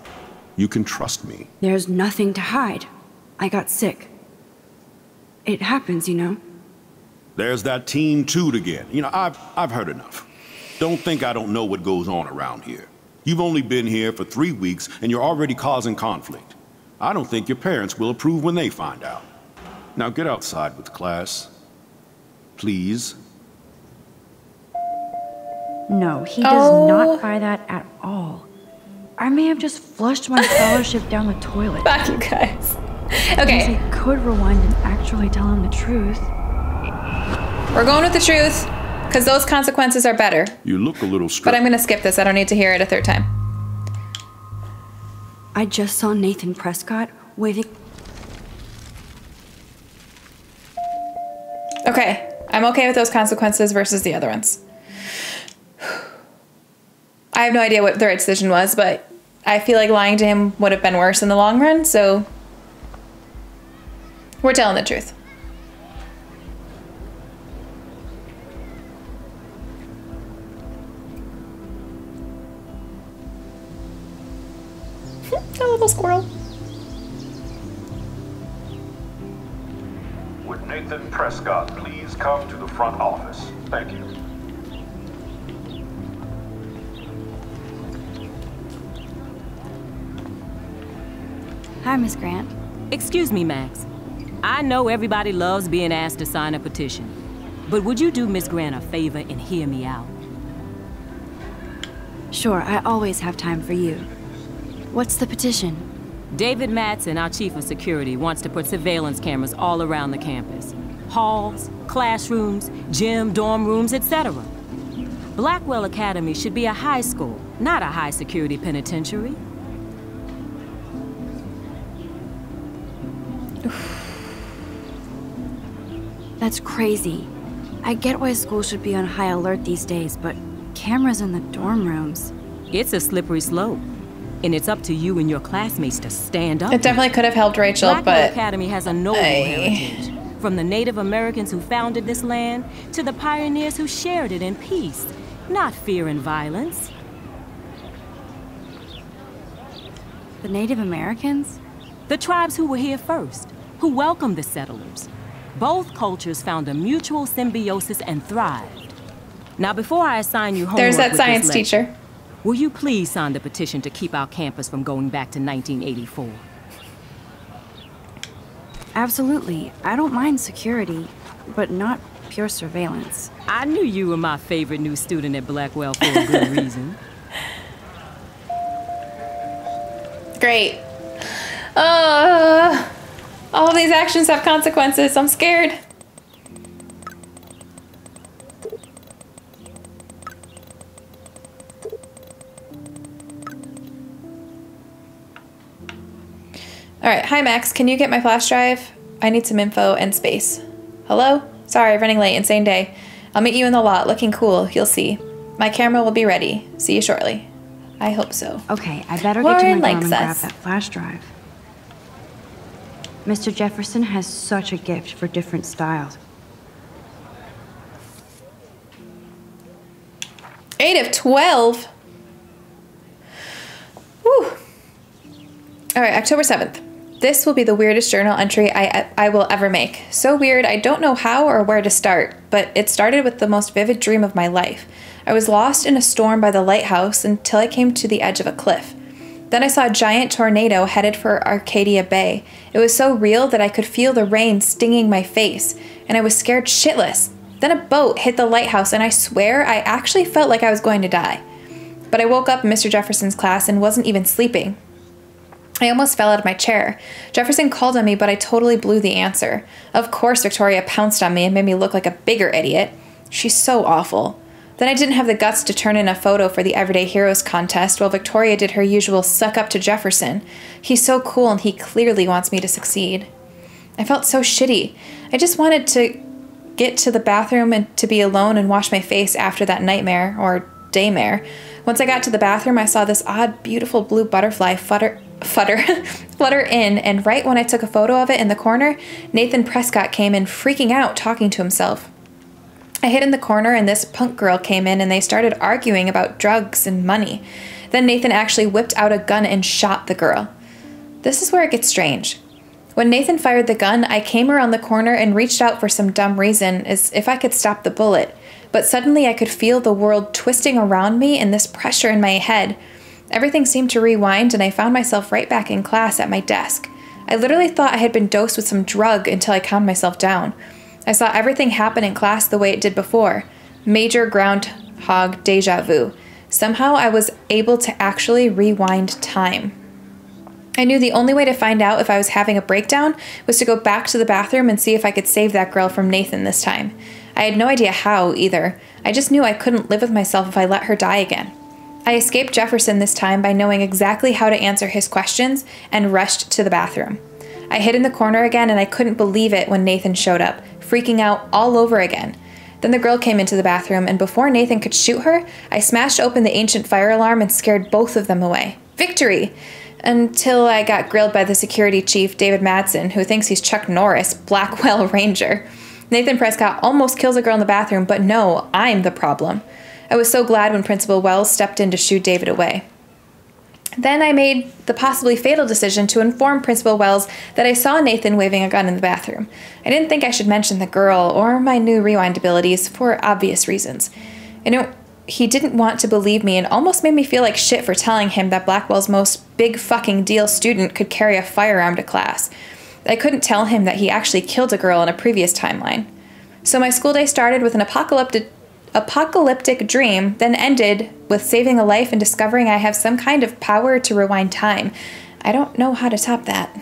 You can trust me. There's nothing to hide. I got sick. It happens, you know. There's that teen toot again. You know, I've, I've heard enough. Don't think I don't know what goes on around here. You've only been here for three weeks and you're already causing conflict. I don't think your parents will approve when they find out. Now get outside with class. Please. No, he Oh. does not oh. buy that at all. I may have just flushed my scholarship down the toilet. Back, you guys. Okay. I could rewind and actually tell him the truth. We're going with the truth because those consequences are better. You look a little But. I'm going to skip this. I don't need to hear it a third time. I just saw Nathan Prescott waving. Okay. I'm okay with those consequences versus the other ones. I have no idea what the right decision was, but I feel like lying to him would have been worse in the long run, so we're telling the truth. a little squirrel. Would Nathan Prescott please come to the front office? Thank you. Hi, Miss Grant. Excuse me, Max. I know everybody loves being asked to sign a petition. But would you do Miss Grant a favor and hear me out? Sure, I always have time for you. What's the petition? David Madsen, our chief of security, wants to put surveillance cameras all around the campus. Halls, classrooms, gym, dorm rooms, etc. Blackwell Academy should be a high school, not a high security penitentiary. That's crazy. I get why school should be on high alert these days, but cameras in the dorm rooms. It's a slippery slope. And it's up to you and your classmates to stand up. It definitely could have helped Rachel, Blackwell but Academy has a noble Ay. heritage. From the Native Americans who founded this land to the pioneers who shared it in peace, not fear and violence. The Native Americans? The tribes who were here first, who welcomed the settlers. Both cultures found a mutual symbiosis and thrived. Now, before I assign you homework There's that science letter, teacher. Will you please sign the petition to keep our campus from going back to 1984? Absolutely. I don't mind security, but not pure surveillance. I knew you were my favorite new student at Blackwell for a good reason. great. Uh, all these actions have consequences. I'm scared. All right, hi Max, can you get my flash drive? I need some info and space. Hello? Sorry, running late, insane day. I'll meet you in the lot, looking cool, you'll see. My camera will be ready. See you shortly. I hope so. Okay, I better Lauren get to my dorm and grab us. that flash drive. Mr. Jefferson has such a gift for different styles. 8 of 12. Whew. All right, October 7th. This will be the weirdest journal entry I, I will ever make. So weird, I don't know how or where to start, but it started with the most vivid dream of my life. I was lost in a storm by the lighthouse until I came to the edge of a cliff. Then I saw a giant tornado headed for Arcadia Bay. It was so real that I could feel the rain stinging my face, and I was scared shitless. Then a boat hit the lighthouse, and I swear I actually felt like I was going to die. But I woke up in Mr. Jefferson's class and wasn't even sleeping. I almost fell out of my chair. Jefferson called on me, but I totally blew the answer. Of course, Victoria pounced on me and made me look like a bigger idiot. She's so awful. Then I didn't have the guts to turn in a photo for the Everyday Heroes contest while Victoria did her usual suck up to Jefferson. He's so cool and he clearly wants me to succeed. I felt so shitty. I just wanted to get to the bathroom and to be alone and wash my face after that nightmare or daymare. Once I got to the bathroom, I saw this odd, beautiful blue butterfly flutter, flutter, flutter in, and right when I took a photo of it in the corner, Nathan Prescott came in freaking out, talking to himself. I hid in the corner, and this punk girl came in, and they started arguing about drugs and money. Then Nathan actually whipped out a gun and shot the girl. This is where it gets strange. When Nathan fired the gun, I came around the corner and reached out for some dumb reason, as if I could stop the bullet. But suddenly I could feel the world twisting around me and this pressure in my head. Everything seemed to rewind, and I found myself right back in class at my desk. I literally thought I had been dosed with some drug until I calmed myself down. I saw everything happen in class the way it did before major groundhog deja vu. Somehow I was able to actually rewind time. I knew the only way to find out if I was having a breakdown was to go back to the bathroom and see if I could save that girl from Nathan this time. I had no idea how, either. I just knew I couldn't live with myself if I let her die again. I escaped Jefferson this time by knowing exactly how to answer his questions and rushed to the bathroom. I hid in the corner again and I couldn't believe it when Nathan showed up, freaking out all over again. Then the girl came into the bathroom, and before Nathan could shoot her, I smashed open the ancient fire alarm and scared both of them away. Victory! Until I got grilled by the security chief, David Madsen, who thinks he's Chuck Norris, Blackwell Ranger. Nathan Prescott almost kills a girl in the bathroom, but no, I'm the problem. I was so glad when Principal Wells stepped in to shoo David away. Then I made the possibly fatal decision to inform Principal Wells that I saw Nathan waving a gun in the bathroom. I didn't think I should mention the girl or my new rewind abilities for obvious reasons. I know he didn't want to believe me and almost made me feel like shit for telling him that Blackwell's most big fucking deal student could carry a firearm to class. I couldn't tell him that he actually killed a girl in a previous timeline. So my school day started with an apocalyptic apocalyptic dream, then ended with saving a life and discovering I have some kind of power to rewind time. I don't know how to top that.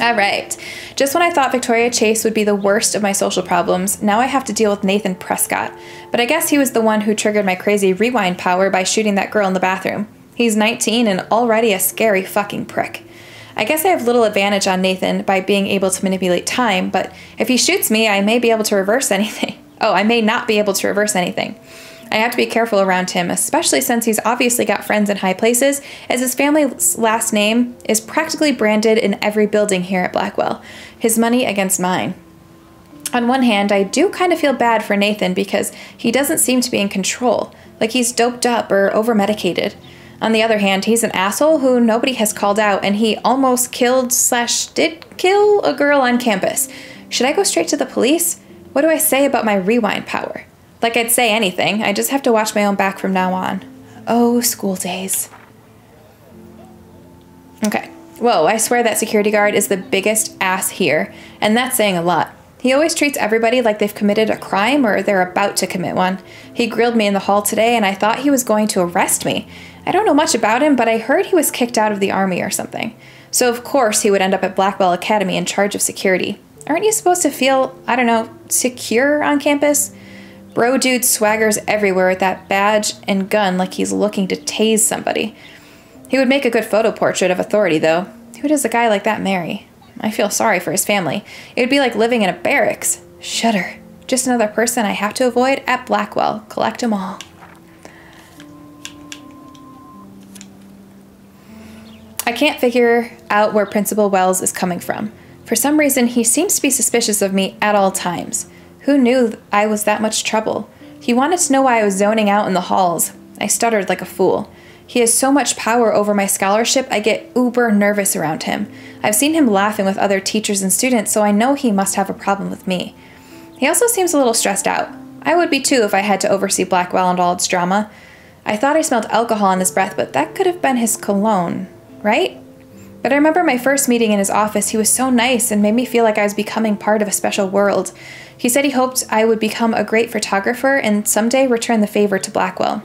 All right. Just when I thought Victoria Chase would be the worst of my social problems, now I have to deal with Nathan Prescott. But I guess he was the one who triggered my crazy rewind power by shooting that girl in the bathroom. He's 19 and already a scary fucking prick. I guess I have little advantage on Nathan by being able to manipulate time, but if he shoots me, I may be able to reverse anything. Oh, I may not be able to reverse anything. I have to be careful around him, especially since he's obviously got friends in high places, as his family's last name is practically branded in every building here at Blackwell. His money against mine. On one hand, I do kind of feel bad for Nathan because he doesn't seem to be in control, like he's doped up or over medicated. On the other hand, he's an asshole who nobody has called out, and he almost killed slash did kill a girl on campus. Should I go straight to the police? What do I say about my rewind power? Like I'd say anything, I just have to watch my own back from now on. Oh, school days. Okay. Whoa, I swear that security guard is the biggest ass here, and that's saying a lot. He always treats everybody like they've committed a crime or they're about to commit one. He grilled me in the hall today, and I thought he was going to arrest me. I don't know much about him, but I heard he was kicked out of the army or something. So, of course, he would end up at Blackwell Academy in charge of security. Aren't you supposed to feel, I don't know, secure on campus? Bro dude swaggers everywhere with that badge and gun like he's looking to tase somebody. He would make a good photo portrait of authority, though. Who does a guy like that marry? I feel sorry for his family. It would be like living in a barracks. Shudder. Just another person I have to avoid at Blackwell. Collect 'em all. I can't figure out where Principal Wells is coming from. For some reason, he seems to be suspicious of me at all times. Who knew I was that much trouble? He wanted to know why I was zoning out in the halls. I stuttered like a fool. He has so much power over my scholarship, I get uber nervous around him. I've seen him laughing with other teachers and students, so I know he must have a problem with me. He also seems a little stressed out. I would be too if I had to oversee Blackwell and all its drama. I thought I smelled alcohol in his breath, but that could have been his cologne right? But I remember my first meeting in his office, he was so nice and made me feel like I was becoming part of a special world. He said he hoped I would become a great photographer and someday return the favor to Blackwell.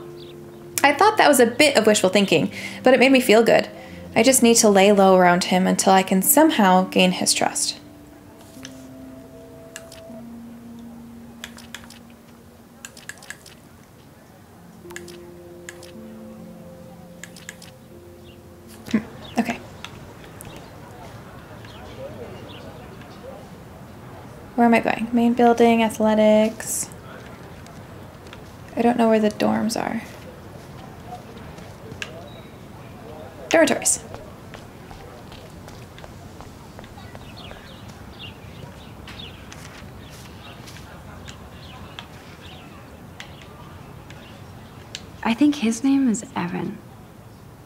I thought that was a bit of wishful thinking, but it made me feel good. I just need to lay low around him until I can somehow gain his trust. Where am I going? Main building, athletics. I don't know where the dorms are. Dormitories. I think his name is Evan.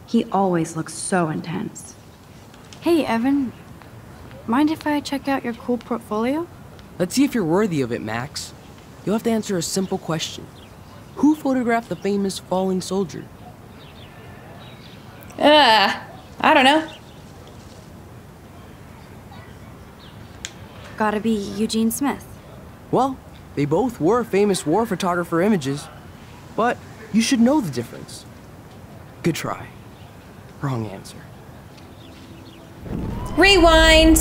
He always looks so intense. Hey, Evan. Mind if I check out your cool portfolio? Let's see if you're worthy of it, Max. You'll have to answer a simple question. Who photographed the famous falling soldier? Uh, I don't know. Gotta be Eugene Smith. Well, they both were famous war photographer images. But you should know the difference. Good try. Wrong answer. Rewind!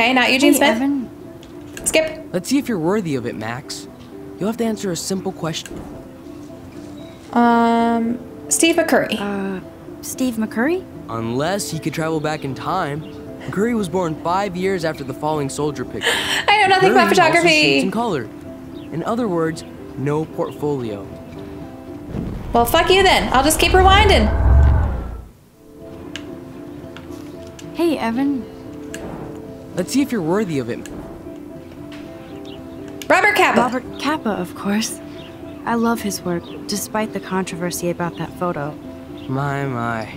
Okay, not Eugene Hey, Smith. Evan. Skip. Let's see if you're worthy of it, Max. You'll have to answer a simple question. Um, Steve McCurry. Uh, Steve McCurry? Unless he could travel back in time. McCurry was born five years after the falling soldier picture. I know nothing about McCurry also photography. shoots in color. In other words, no portfolio. Well, fuck you then. I'll just keep rewinding. Hey, Evan. Let's see if you're worthy of it. Robert Capa. Robert Capa, of course. I love his work, despite the controversy about that photo. My, my.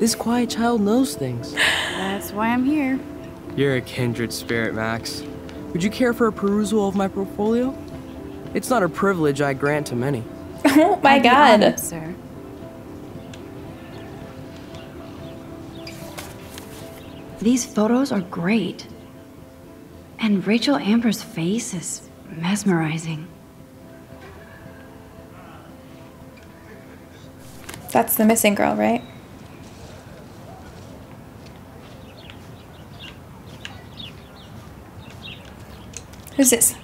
This quiet child knows things. That's why I'm here. You're a kindred spirit, Max. Would you care for a perusal of my portfolio? It's not a privilege I grant to many. Oh my I'd god. honored, sir. These photos are great. And Rachel Amber's face is mesmerizing. That's the missing girl, right? Who's this?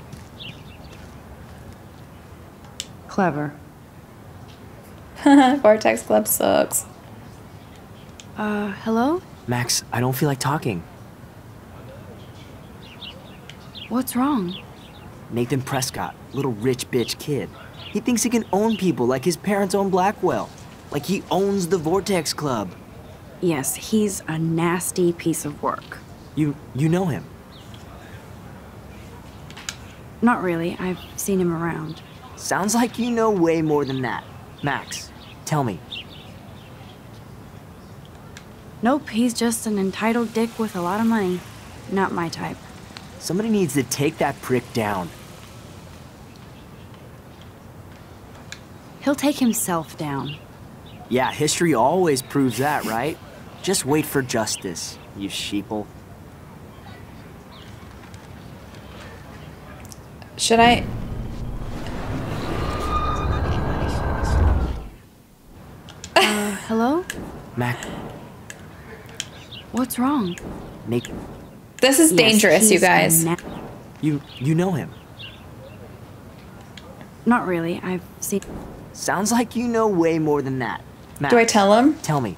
Clever. Vortex Club sucks. Uh, hello? Max, I don't feel like talking. What's wrong? Nathan Prescott, little rich bitch kid. He thinks he can own people like his parents own Blackwell. Like he owns the Vortex Club. Yes, he's a nasty piece of work. You you know him. Not really. I've seen him around. Sounds like you know way more than that. Max, tell me. Nope, he's just an entitled dick with a lot of money. Not my type. Somebody needs to take that prick down. He'll take himself down. Yeah, history always proves that, right? Just wait for justice, you sheeple. Should I? Uh, hello? Mac, What's wrong? Nate, This is Yes, dangerous, you guys. na- you you know him. Not really. I've seen. Sounds like you know way more than that. Max, Do I tell him? Tell me.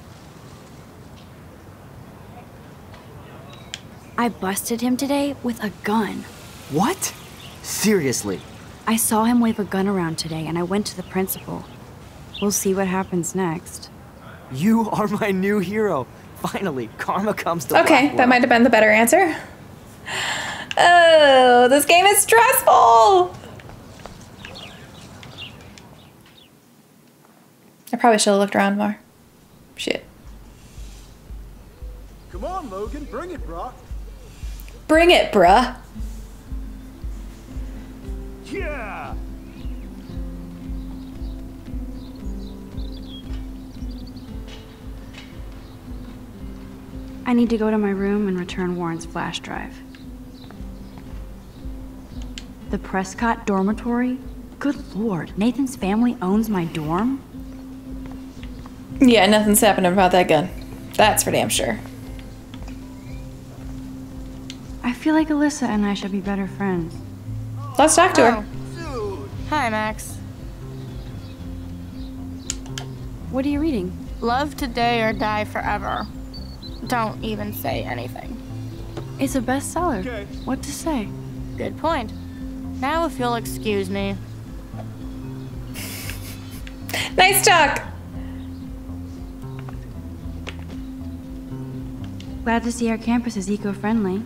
I busted him today with a gun. What? Seriously? I saw him wave a gun around today and I went to the principal. We'll see what happens next. You are my new hero. Finally, karma comes to Okay, Blackwell. that might have been the better answer. Oh, this game is stressful. I probably should have looked around more. Shit. Come on, Logan, bring it, brah. Bring it, bruh. Yeah! I need to go to my room and return Warren's flash drive. The Prescott dormitory? Good lord, Nathan's family owns my dorm? Yeah, nothing's happening about that gun. That's for damn sure. I feel like Alyssa and I should be better friends. Let's talk to her. Oh, Hi, Max. What are you reading? Love today or die forever. Don't even say anything. It's a bestseller. What to say? Good point. Now, if you'll excuse me. Nice talk. Glad to see our campus is eco-friendly.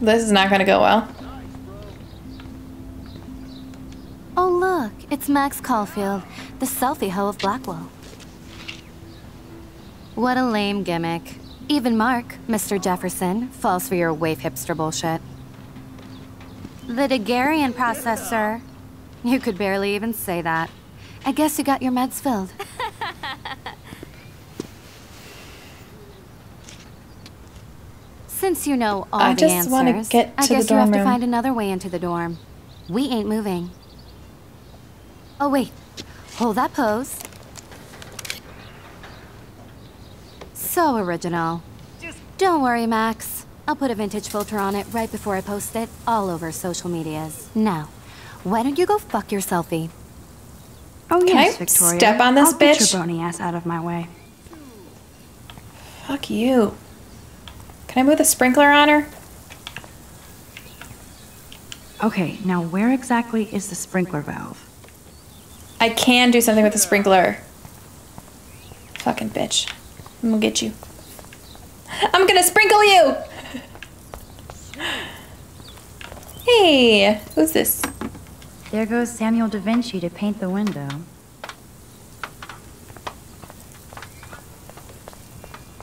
This is not going to go well. It's Max Caulfield, the selfie hoe of Blackwell. What a lame gimmick. Even Mark, Mr. Jefferson, falls for your wave hipster bullshit. The Daguerrean process, sir. You could barely even say that. I guess you got your meds filled. Since you know all I the answers, I guess you have to find another way into the dorm. We ain't moving. Oh wait, hold that pose. So original. Don't worry, Max. I'll put a vintage filter on it right before I post it all over social medias. Now, why don't you go fuck your selfie? Oh Can yes, I Victoria. step on this I'll get bitch? your bony ass out of my way. Fuck you. Can I move the sprinkler on her? Okay, now where exactly is the sprinkler valve? I can do something with the sprinkler. Fucking bitch. I'm gonna get you. I'm gonna sprinkle you! Hey, who's this? There goes Samuel da Vinci to paint the window.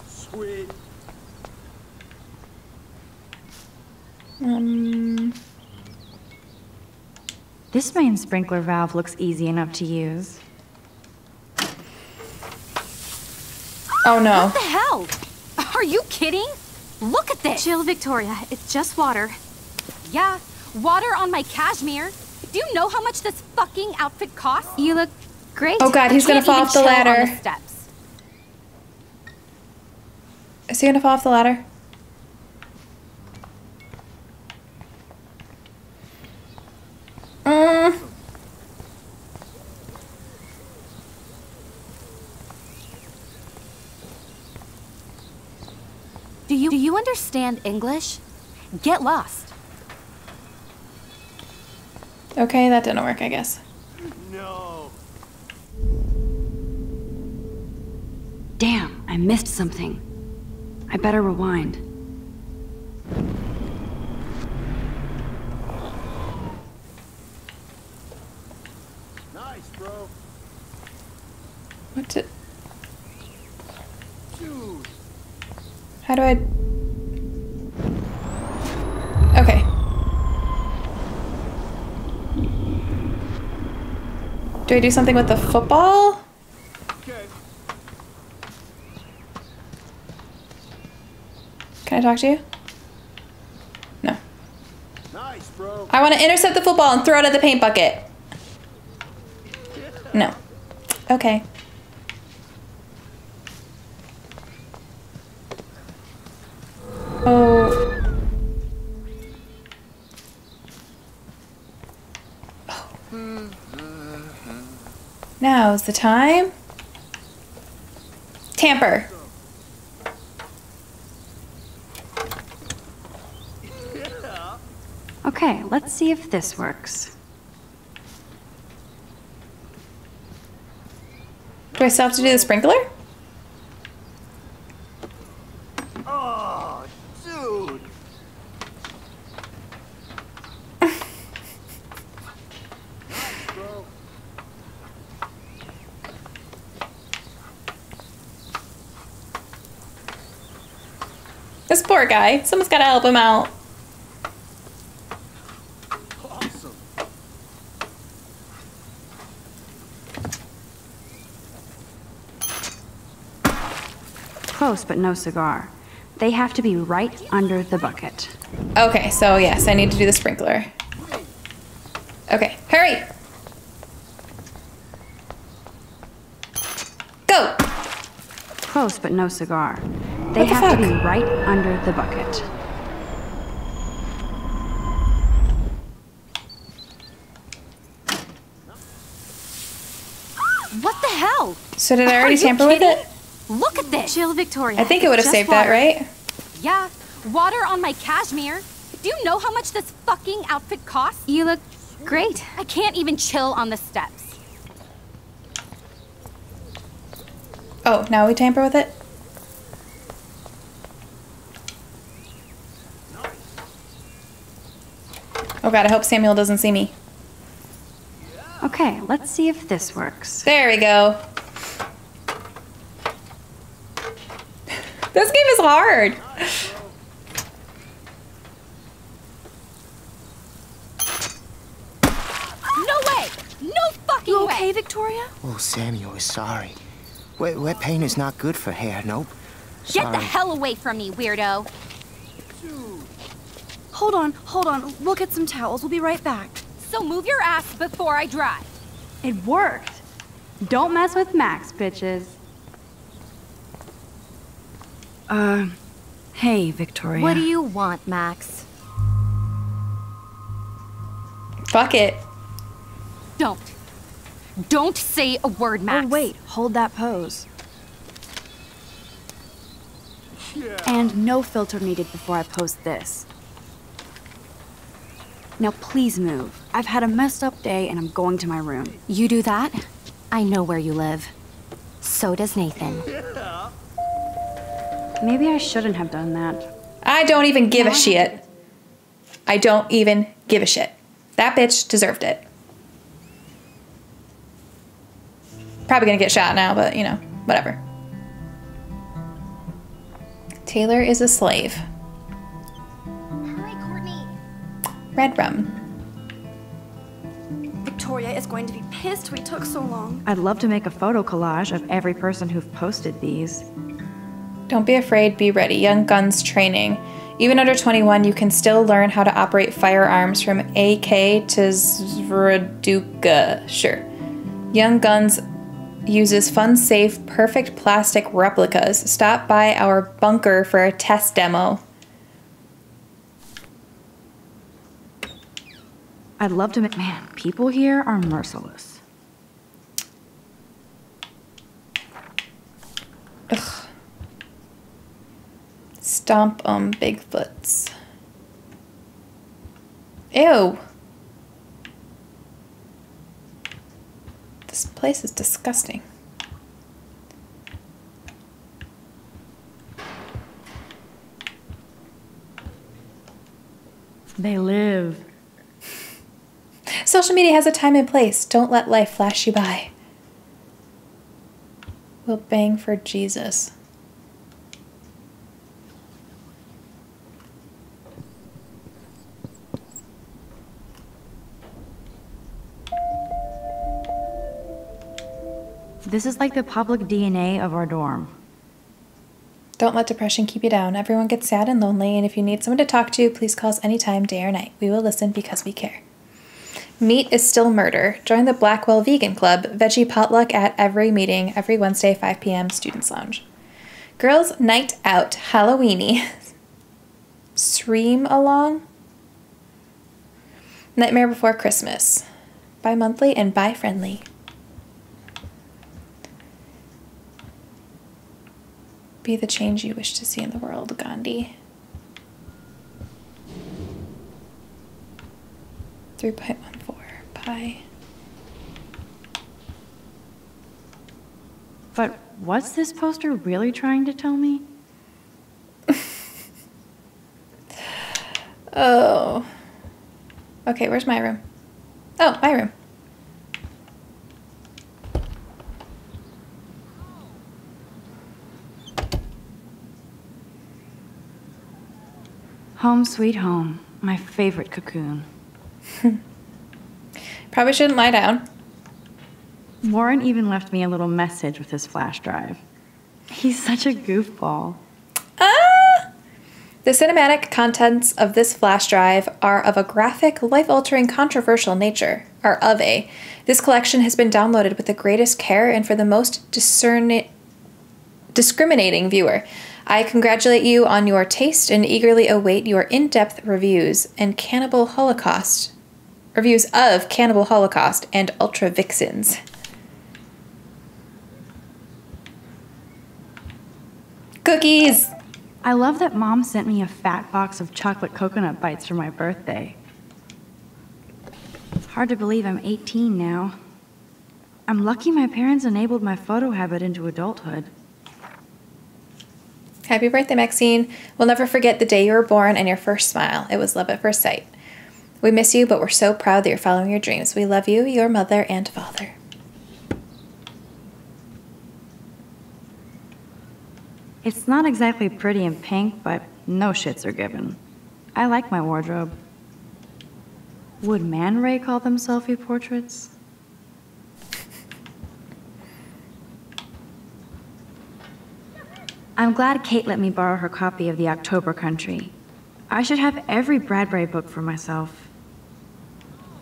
Sweet. Um, This main sprinkler valve looks easy enough to use. oh no. What the hell? Are you kidding? Look at this. Chill, Victoria. It's just water. Yeah, water on my cashmere. Do you know how much this fucking outfit costs? You look great. Oh god, he's gonna fall off the ladder. the steps. Is he gonna fall off the ladder? Mm. Do you do you understand English? Get lost. Okay, that didn't work, I guess. No. Damn, I missed something. I better rewind. Nice, bro. What did. Dude. How do I. Okay. Do I do something with the football? Okay. Can I talk to you? No. Nice, bro. I want to intercept the football and throw it at the paint bucket. No. Okay. Now's the time. Tamper. Okay, let's see if this works. Do I still have to do the sprinkler? Oh, dude. nice, bro. This poor guy. Someone's got to help him out. Awesome. Close, but no cigar. They have to be right under the bucket. Okay, so yes, I need to do the sprinkler. Okay, hurry! Go! Close, but no cigar. They What the have to be right under the bucket. What the hell? So did I already tamper with it? Look at this. Chill, Victoria. I think it would have Just saved that, right? Yeah, water on my cashmere. Do you know how much this fucking outfit costs? You look great. I can't even chill on the steps. Oh, now we tamper with it? God, I hope Samuel doesn't see me. Okay, let's see if this works. There we go. This game is hard. No way! No fucking You way! okay, Victoria? Oh, Samuel is sorry. Wet, wet paint is not good for hair, nope. Get the hell away from me, weirdo! Hold on, hold on. We'll get some towels. We'll be right back. So move your ass before I drive. It worked. Don't mess with Max, bitches. Uh, hey, Victoria. What do you want, Max? Fuck it. Don't. Don't say a word, Max. Oh, wait. Hold that pose. And no filter needed before I post this. Now please move. I've had a messed up day and I'm going to my room. You do that? I know where you live. So does Nathan. Maybe I shouldn't have done that. I don't even give a shit. I don't even give a shit. That bitch deserved it. Probably gonna get shot now, but you know, whatever. Taylor is a slave. Red rum. Victoria is going to be pissed we took so long. I'd love to make a photo collage of every person who've posted these. Don't be afraid, be ready. Young Guns training. Even under 21, you can still learn how to operate firearms from AK to Zvraduka. Sure. Young Guns uses fun, safe, perfect plastic replicas. Stop by our bunker for a test demo. I'd love to make. Man, people here are merciless. Ugh. Stomp 'em, Bigfoots. Ew. This place is disgusting. They live. Social media has a time and place. Don't let life flash you by. We'll bang for Jesus. This is like the public DNA of our dorm. Don't let depression keep you down. Everyone gets sad and lonely, and if you need someone to talk to, please call us anytime, day or night. We will listen because we care. Meat is still murder. Join the Blackwell Vegan Club. Veggie potluck at every meeting, every Wednesday, 5 p.m. Students Lounge. Girls Night Out, Halloweeny. Stream along. Nightmare Before Christmas. Bi monthly and bi friendly. Be the change you wish to see in the world, Gandhi. 3.14 pi. But what's this poster really trying to tell me? Oh. Okay, where's my room? Oh, my room. Home sweet home, my favorite cocoon. Probably shouldn't lie down. Warren even left me a little message with his flash drive. He's such a goofball. Ah! The cinematic contents of this flash drive are of a graphic, life altering, controversial nature. Are of a. This collection has been downloaded with the greatest care and for the most discerni- discriminating viewer. I congratulate you on your taste and eagerly await your in depth reviews and Cannibal Holocaust. Reviews of Cannibal Holocaust and Ultra Vixens. Cookies! I love that mom sent me a fat box of chocolate coconut bites for my birthday. It's hard to believe I'm 18 now. I'm lucky my parents enabled my photo habit into adulthood. Happy birthday, Maxine. We'll never forget the day you were born and your first smile. It was love at first sight. We miss you, but we're so proud that you're following your dreams. We love you, your mother and father. It's not exactly pretty and pink, but no shits are given. I like my wardrobe. Would Man Ray call them selfie portraits? I'm glad Kate let me borrow her copy of The October Country. I should have every Bradbury book for myself.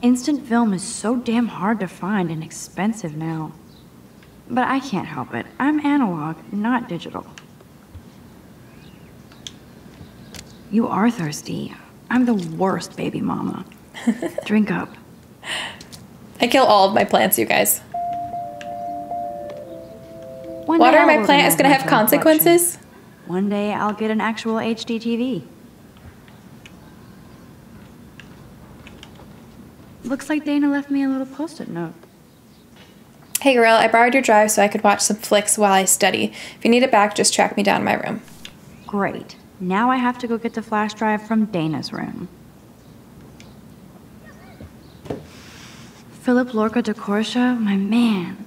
Instant film is so damn hard to find and expensive now. But I can't help it. I'm analog, not digital. You are thirsty. I'm the worst baby mama. Drink up. I kill all of my plants, you guys. One Water my plant is gonna have consequences? One day I'll get an actual HD Looks like Dana left me a little post-it note. Hey, girl, I borrowed your drive so I could watch some flicks while I study. If you need it back, just track me down in my room. Great. Now I have to go get the flash drive from Dana's room. Philip Lorca diCorcia, my man.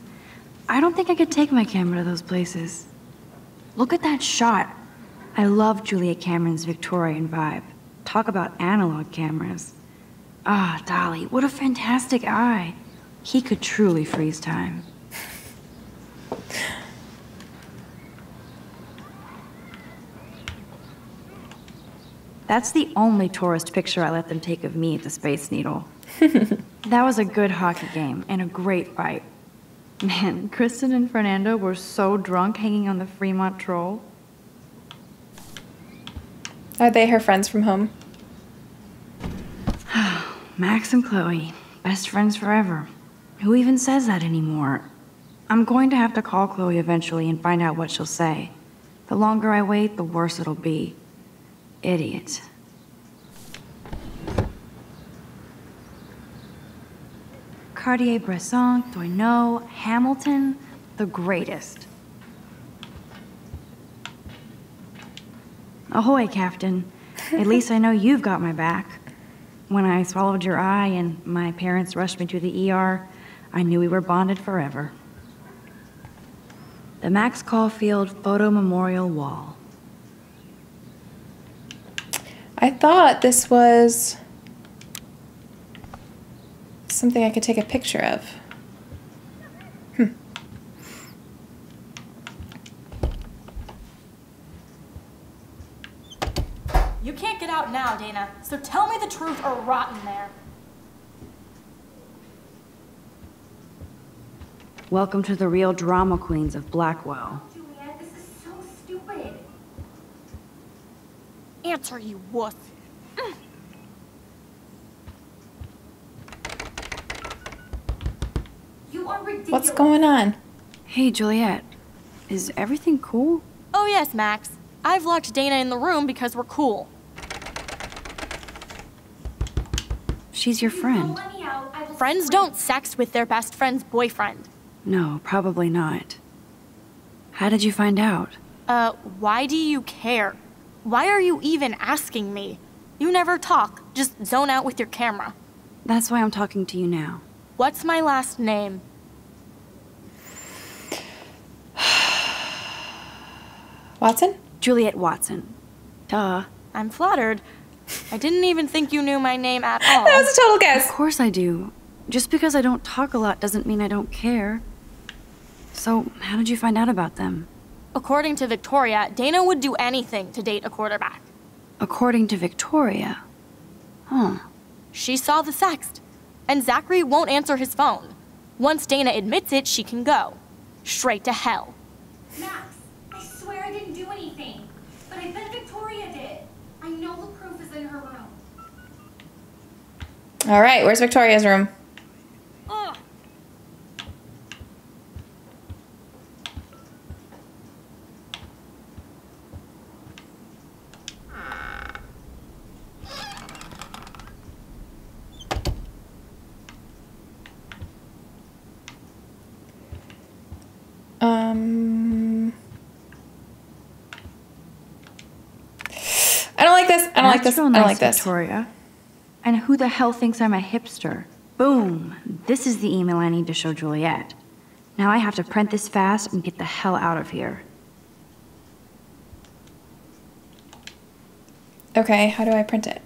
I don't think I could take my camera to those places. Look at that shot. I love Julia Cameron's Victorian vibe. Talk about analog cameras. Ah, Dolly, what a fantastic eye. He could truly freeze time. That's the only tourist picture I let them take of me at the Space Needle. that was a good hockey game and a great fight. Man, Kristen and Fernando were so drunk hanging on the Fremont Troll. Are they her friends from home? Max and Chloe, best friends forever. Who even says that anymore? I'm going to have to call Chloe eventually and find out what she'll say. The longer I wait, the worse it'll be. Idiot. Cartier-Bresson, Doisneau, Hamilton, the greatest. Ahoy, Captain. At least I know you've got my back. When I swallowed your eye and my parents rushed me to the ER, I knew we were bonded forever. The Max Caulfield Photo Memorial Wall. I thought this was something I could take a picture of. You can't get out now, Dana, so tell me the truth or rot in there. Welcome to the real drama queens of Blackwell. Juliet, this is so stupid. Answer, you wuss. You are ridiculous. What's going on? Hey, Juliet. Is everything cool? Oh, yes, Max. I've locked Dana in the room because we're cool. She's your friend. Friends don't sex with their best friend's boyfriend. No, probably not. How did you find out? Uh, why do you care? Why are you even asking me? You never talk, just zone out with your camera. That's why I'm talking to you now. What's my last name? Watson? Juliet Watson. Duh. I'm flattered. I didn't even think you knew my name at all. That was a total guess. Of course I do. Just because I don't talk a lot doesn't mean I don't care. So, how did you find out about them? According to Victoria, Dana would do anything to date a quarterback. According to Victoria. Huh. She saw the sext, and Zachary won't answer his phone. Once Dana admits it, she can go. Straight to hell. Max, I swear I didn't do anything. But I bet Victoria did. I know the proof is in her room. All right, where's Victoria's room? Um. I don't like this. I don't like this. I don't nice, like this. Victoria. And who the hell thinks I'm a hipster? Boom. This is the email I need to show Juliet. Now I have to print this fast and get the hell out of here. Okay, how do I print it?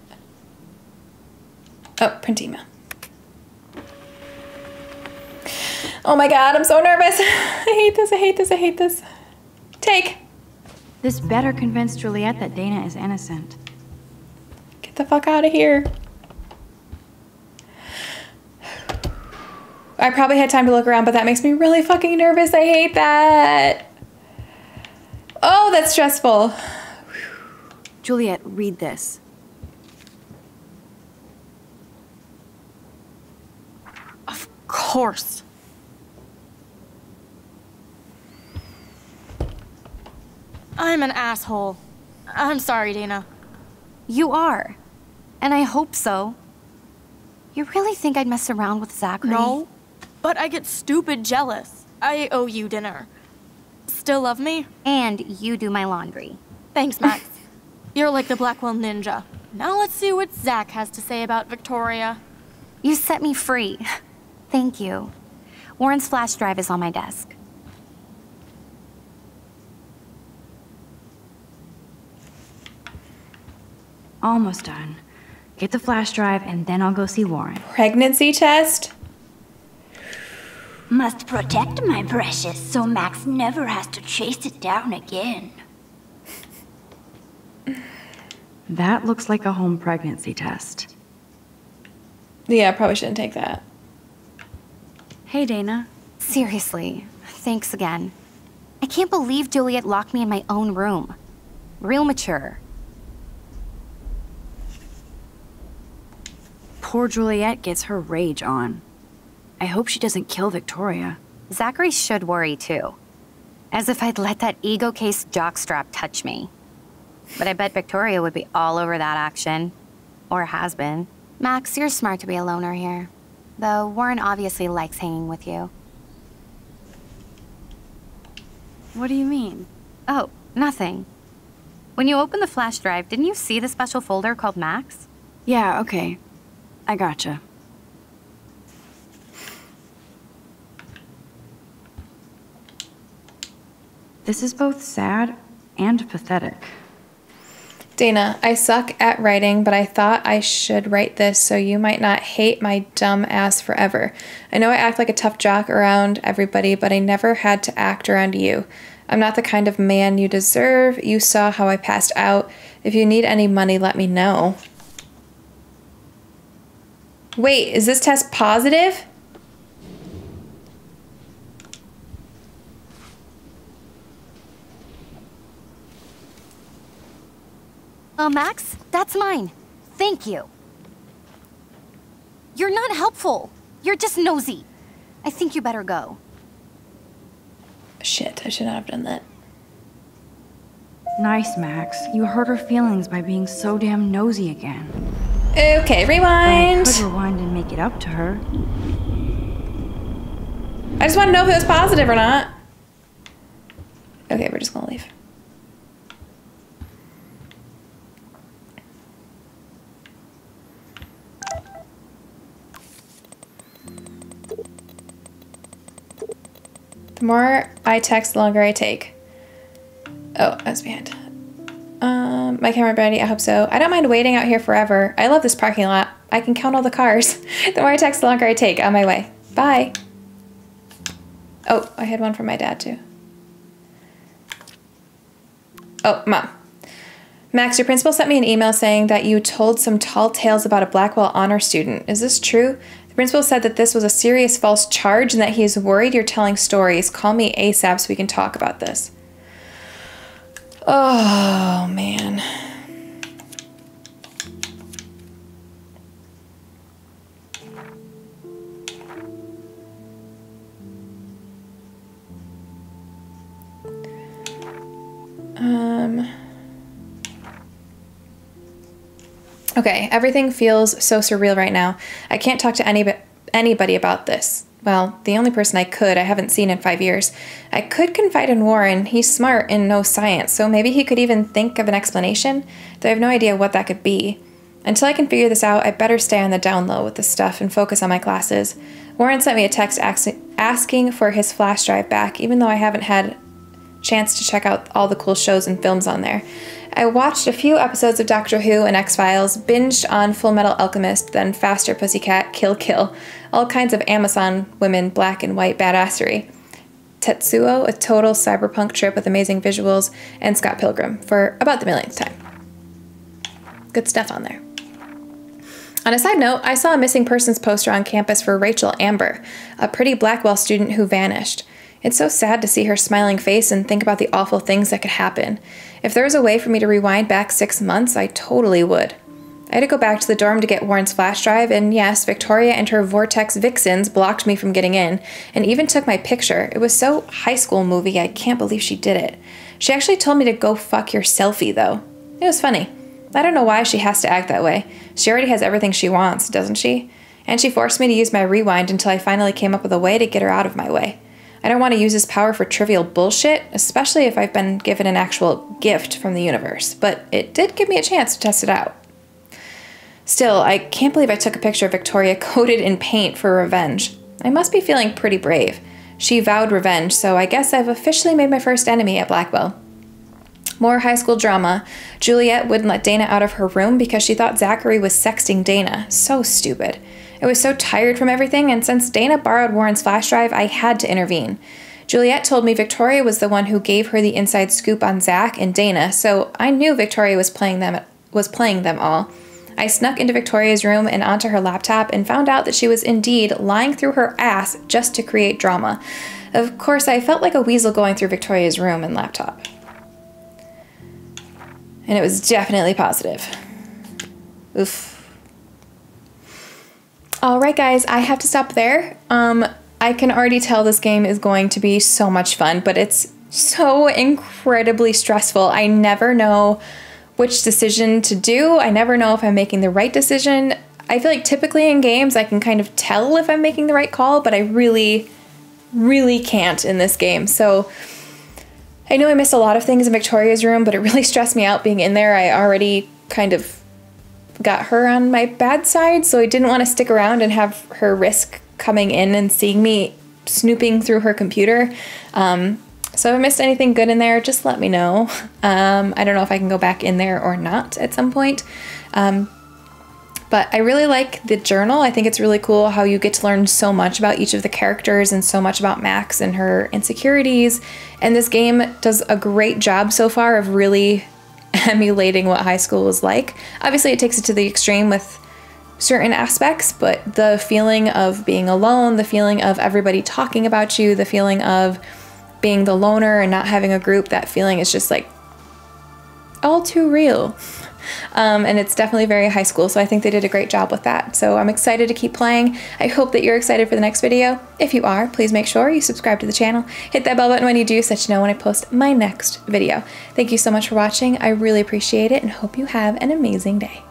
Oh, print email. Oh my god, I'm so nervous. I hate this, I hate this, I hate this. Take. This better convince Juliet that Dana is innocent. Get the fuck out of here. I probably had time to look around, but that makes me really fucking nervous. I hate that. Oh, that's stressful. Juliet, read this. Of course. I'm an asshole. I'm sorry, Dana. You are. And I hope so. You really think I'd mess around with Zachary? No, but I get stupid jealous. I owe you dinner. Still love me? And you do my laundry. Thanks, Max. You're like the Blackwell Ninja. Now let's see what Zach has to say about Victoria. You set me free. Thank you. Warren's flash drive is on my desk. Almost done. Get the flash drive and then I'll go see Warren. Pregnancy test? Must protect my precious so Max never has to chase it down again. That looks like a home pregnancy test. Yeah, I probably shouldn't take that. Hey, Dana. Seriously, thanks again. I can't believe Juliet locked me in my own room. Real mature. Poor Juliet gets her rage on. I hope she doesn't kill Victoria. Zachary should worry too. As if I'd let that ego case jockstrap touch me. But I bet Victoria would be all over that action. Or has been. Max, you're smart to be a loner here. Though Warren obviously likes hanging with you. What do you mean? Oh, nothing. When you opened the flash drive, didn't you see the special folder called Max? Yeah, okay. I gotcha. This is both sad and pathetic. Dana, I suck at writing, but I thought I should write this so you might not hate my dumb ass forever. I know I act like a tough jock around everybody, but I never had to act around you. I'm not the kind of man you deserve. You saw how I passed out. If you need any money, let me know. Wait, is this test positive? Oh, Max, that's mine. Thank you. You're not helpful. You're just nosy. I think you better go. Shit, I should not have done that. Nice, Max. You hurt her feelings by being so damn nosy again. Okay, rewind. I could rewind and make it up to her. I just want to know if it was positive or not. Okay, we're just gonna leave. The more I text, the longer I take. Oh, I was behind. Um, my camera ready? I hope so. I don't mind waiting out here forever. I love this parking lot. I can count all the cars. the more I text, the longer I take. On my way. Bye. Oh, I had one from my dad too. Oh, mom. Max, your principal sent me an email saying that you told some tall tales about a Blackwell honor student. Is this true? Principal said that this was a serious false charge and that he is worried you're telling stories. Call me ASAP so we can talk about this. Oh, man. Um. Okay, everything feels so surreal right now. I can't talk to any, anybody about this. Well, the only person I could I haven't seen in five years. I could confide in Warren. He's smart and knows science, so maybe he could even think of an explanation, though I have no idea what that could be. Until I can figure this out, I better stay on the down low with this stuff and focus on my classes. Warren sent me a text asking for his flash drive back, even though I haven't had chance to check out all the cool shows and films on there. I watched a few episodes of Doctor Who and X Files, binged on Full Metal Alchemist, then Faster Pussycat, Kill Kill, all kinds of Amazon women black and white badassery. Tetsuo, a total cyberpunk trip with amazing visuals, and Scott Pilgrim for about the millionth time. Good stuff on there. On a side note, I saw a missing persons poster on campus for Rachel Amber, a pretty Blackwell student who vanished. It's so sad to see her smiling face and think about the awful things that could happen. If there was a way for me to rewind back six months, I totally would. I had to go back to the dorm to get Warren's flash drive, and yes, Victoria and her Vortex Vixens blocked me from getting in, and even took my picture. It was so high school movie, I can't believe she did it. She actually told me to go fuck your selfie, though. It was funny. I don't know why she has to act that way. She already has everything she wants, doesn't she? And she forced me to use my rewind until I finally came up with a way to get her out of my way. I don't want to use this power for trivial bullshit, especially if I've been given an actual gift from the universe, but it did give me a chance to test it out. Still, I can't believe I took a picture of Victoria coated in paint for revenge. I must be feeling pretty brave. She vowed revenge, so I guess I've officially made my first enemy at Blackwell. More high school drama. Juliet wouldn't let Dana out of her room because she thought Zachary was sexting Dana. So stupid. I was so tired from everything, and since Dana borrowed Warren's flash drive, I had to intervene. Juliet told me Victoria was the one who gave her the inside scoop on Zach and Dana, so I knew Victoria was playing them was playing them all. I snuck into Victoria's room and onto her laptop and found out that she was indeed lying through her ass just to create drama. Of course, I felt like a weasel going through Victoria's room and laptop. And it was definitely positive. Oof. All right, guys, I have to stop there. Um, I can already tell this game is going to be so much fun, but it's so incredibly stressful. I never know which decision to do. I never know if I'm making the right decision. I feel like typically in games I can kind of tell if I'm making the right call, but I really, really can't in this game. So I know I missed a lot of things in Victoria's room, but it really stressed me out being in there. I already kind of got her on my bad side, so I didn't want to stick around and have her risk coming in and seeing me snooping through her computer. Um, so if I missed anything good in there, just let me know. Um, I don't know if I can go back in there or not at some point. Um, but I really like the journal. I think it's really cool how you get to learn so much about each of the characters and so much about Max and her insecurities. And this game does a great job so far of really emulating what high school was like. Obviously, it takes it to the extreme with certain aspects, but the feeling of being alone, the feeling of everybody talking about you, the feeling of being the loner and not having a group, that feeling is just like all too real. Um, and it's definitely very high school, so I think they did a great job with that. So I'm excited to keep playing. I hope that you're excited for the next video. If you are, please make sure you subscribe to the channel. Hit that bell button when you do so that you know when I post my next video. Thank you so much for watching. I really appreciate it and hope you have an amazing day.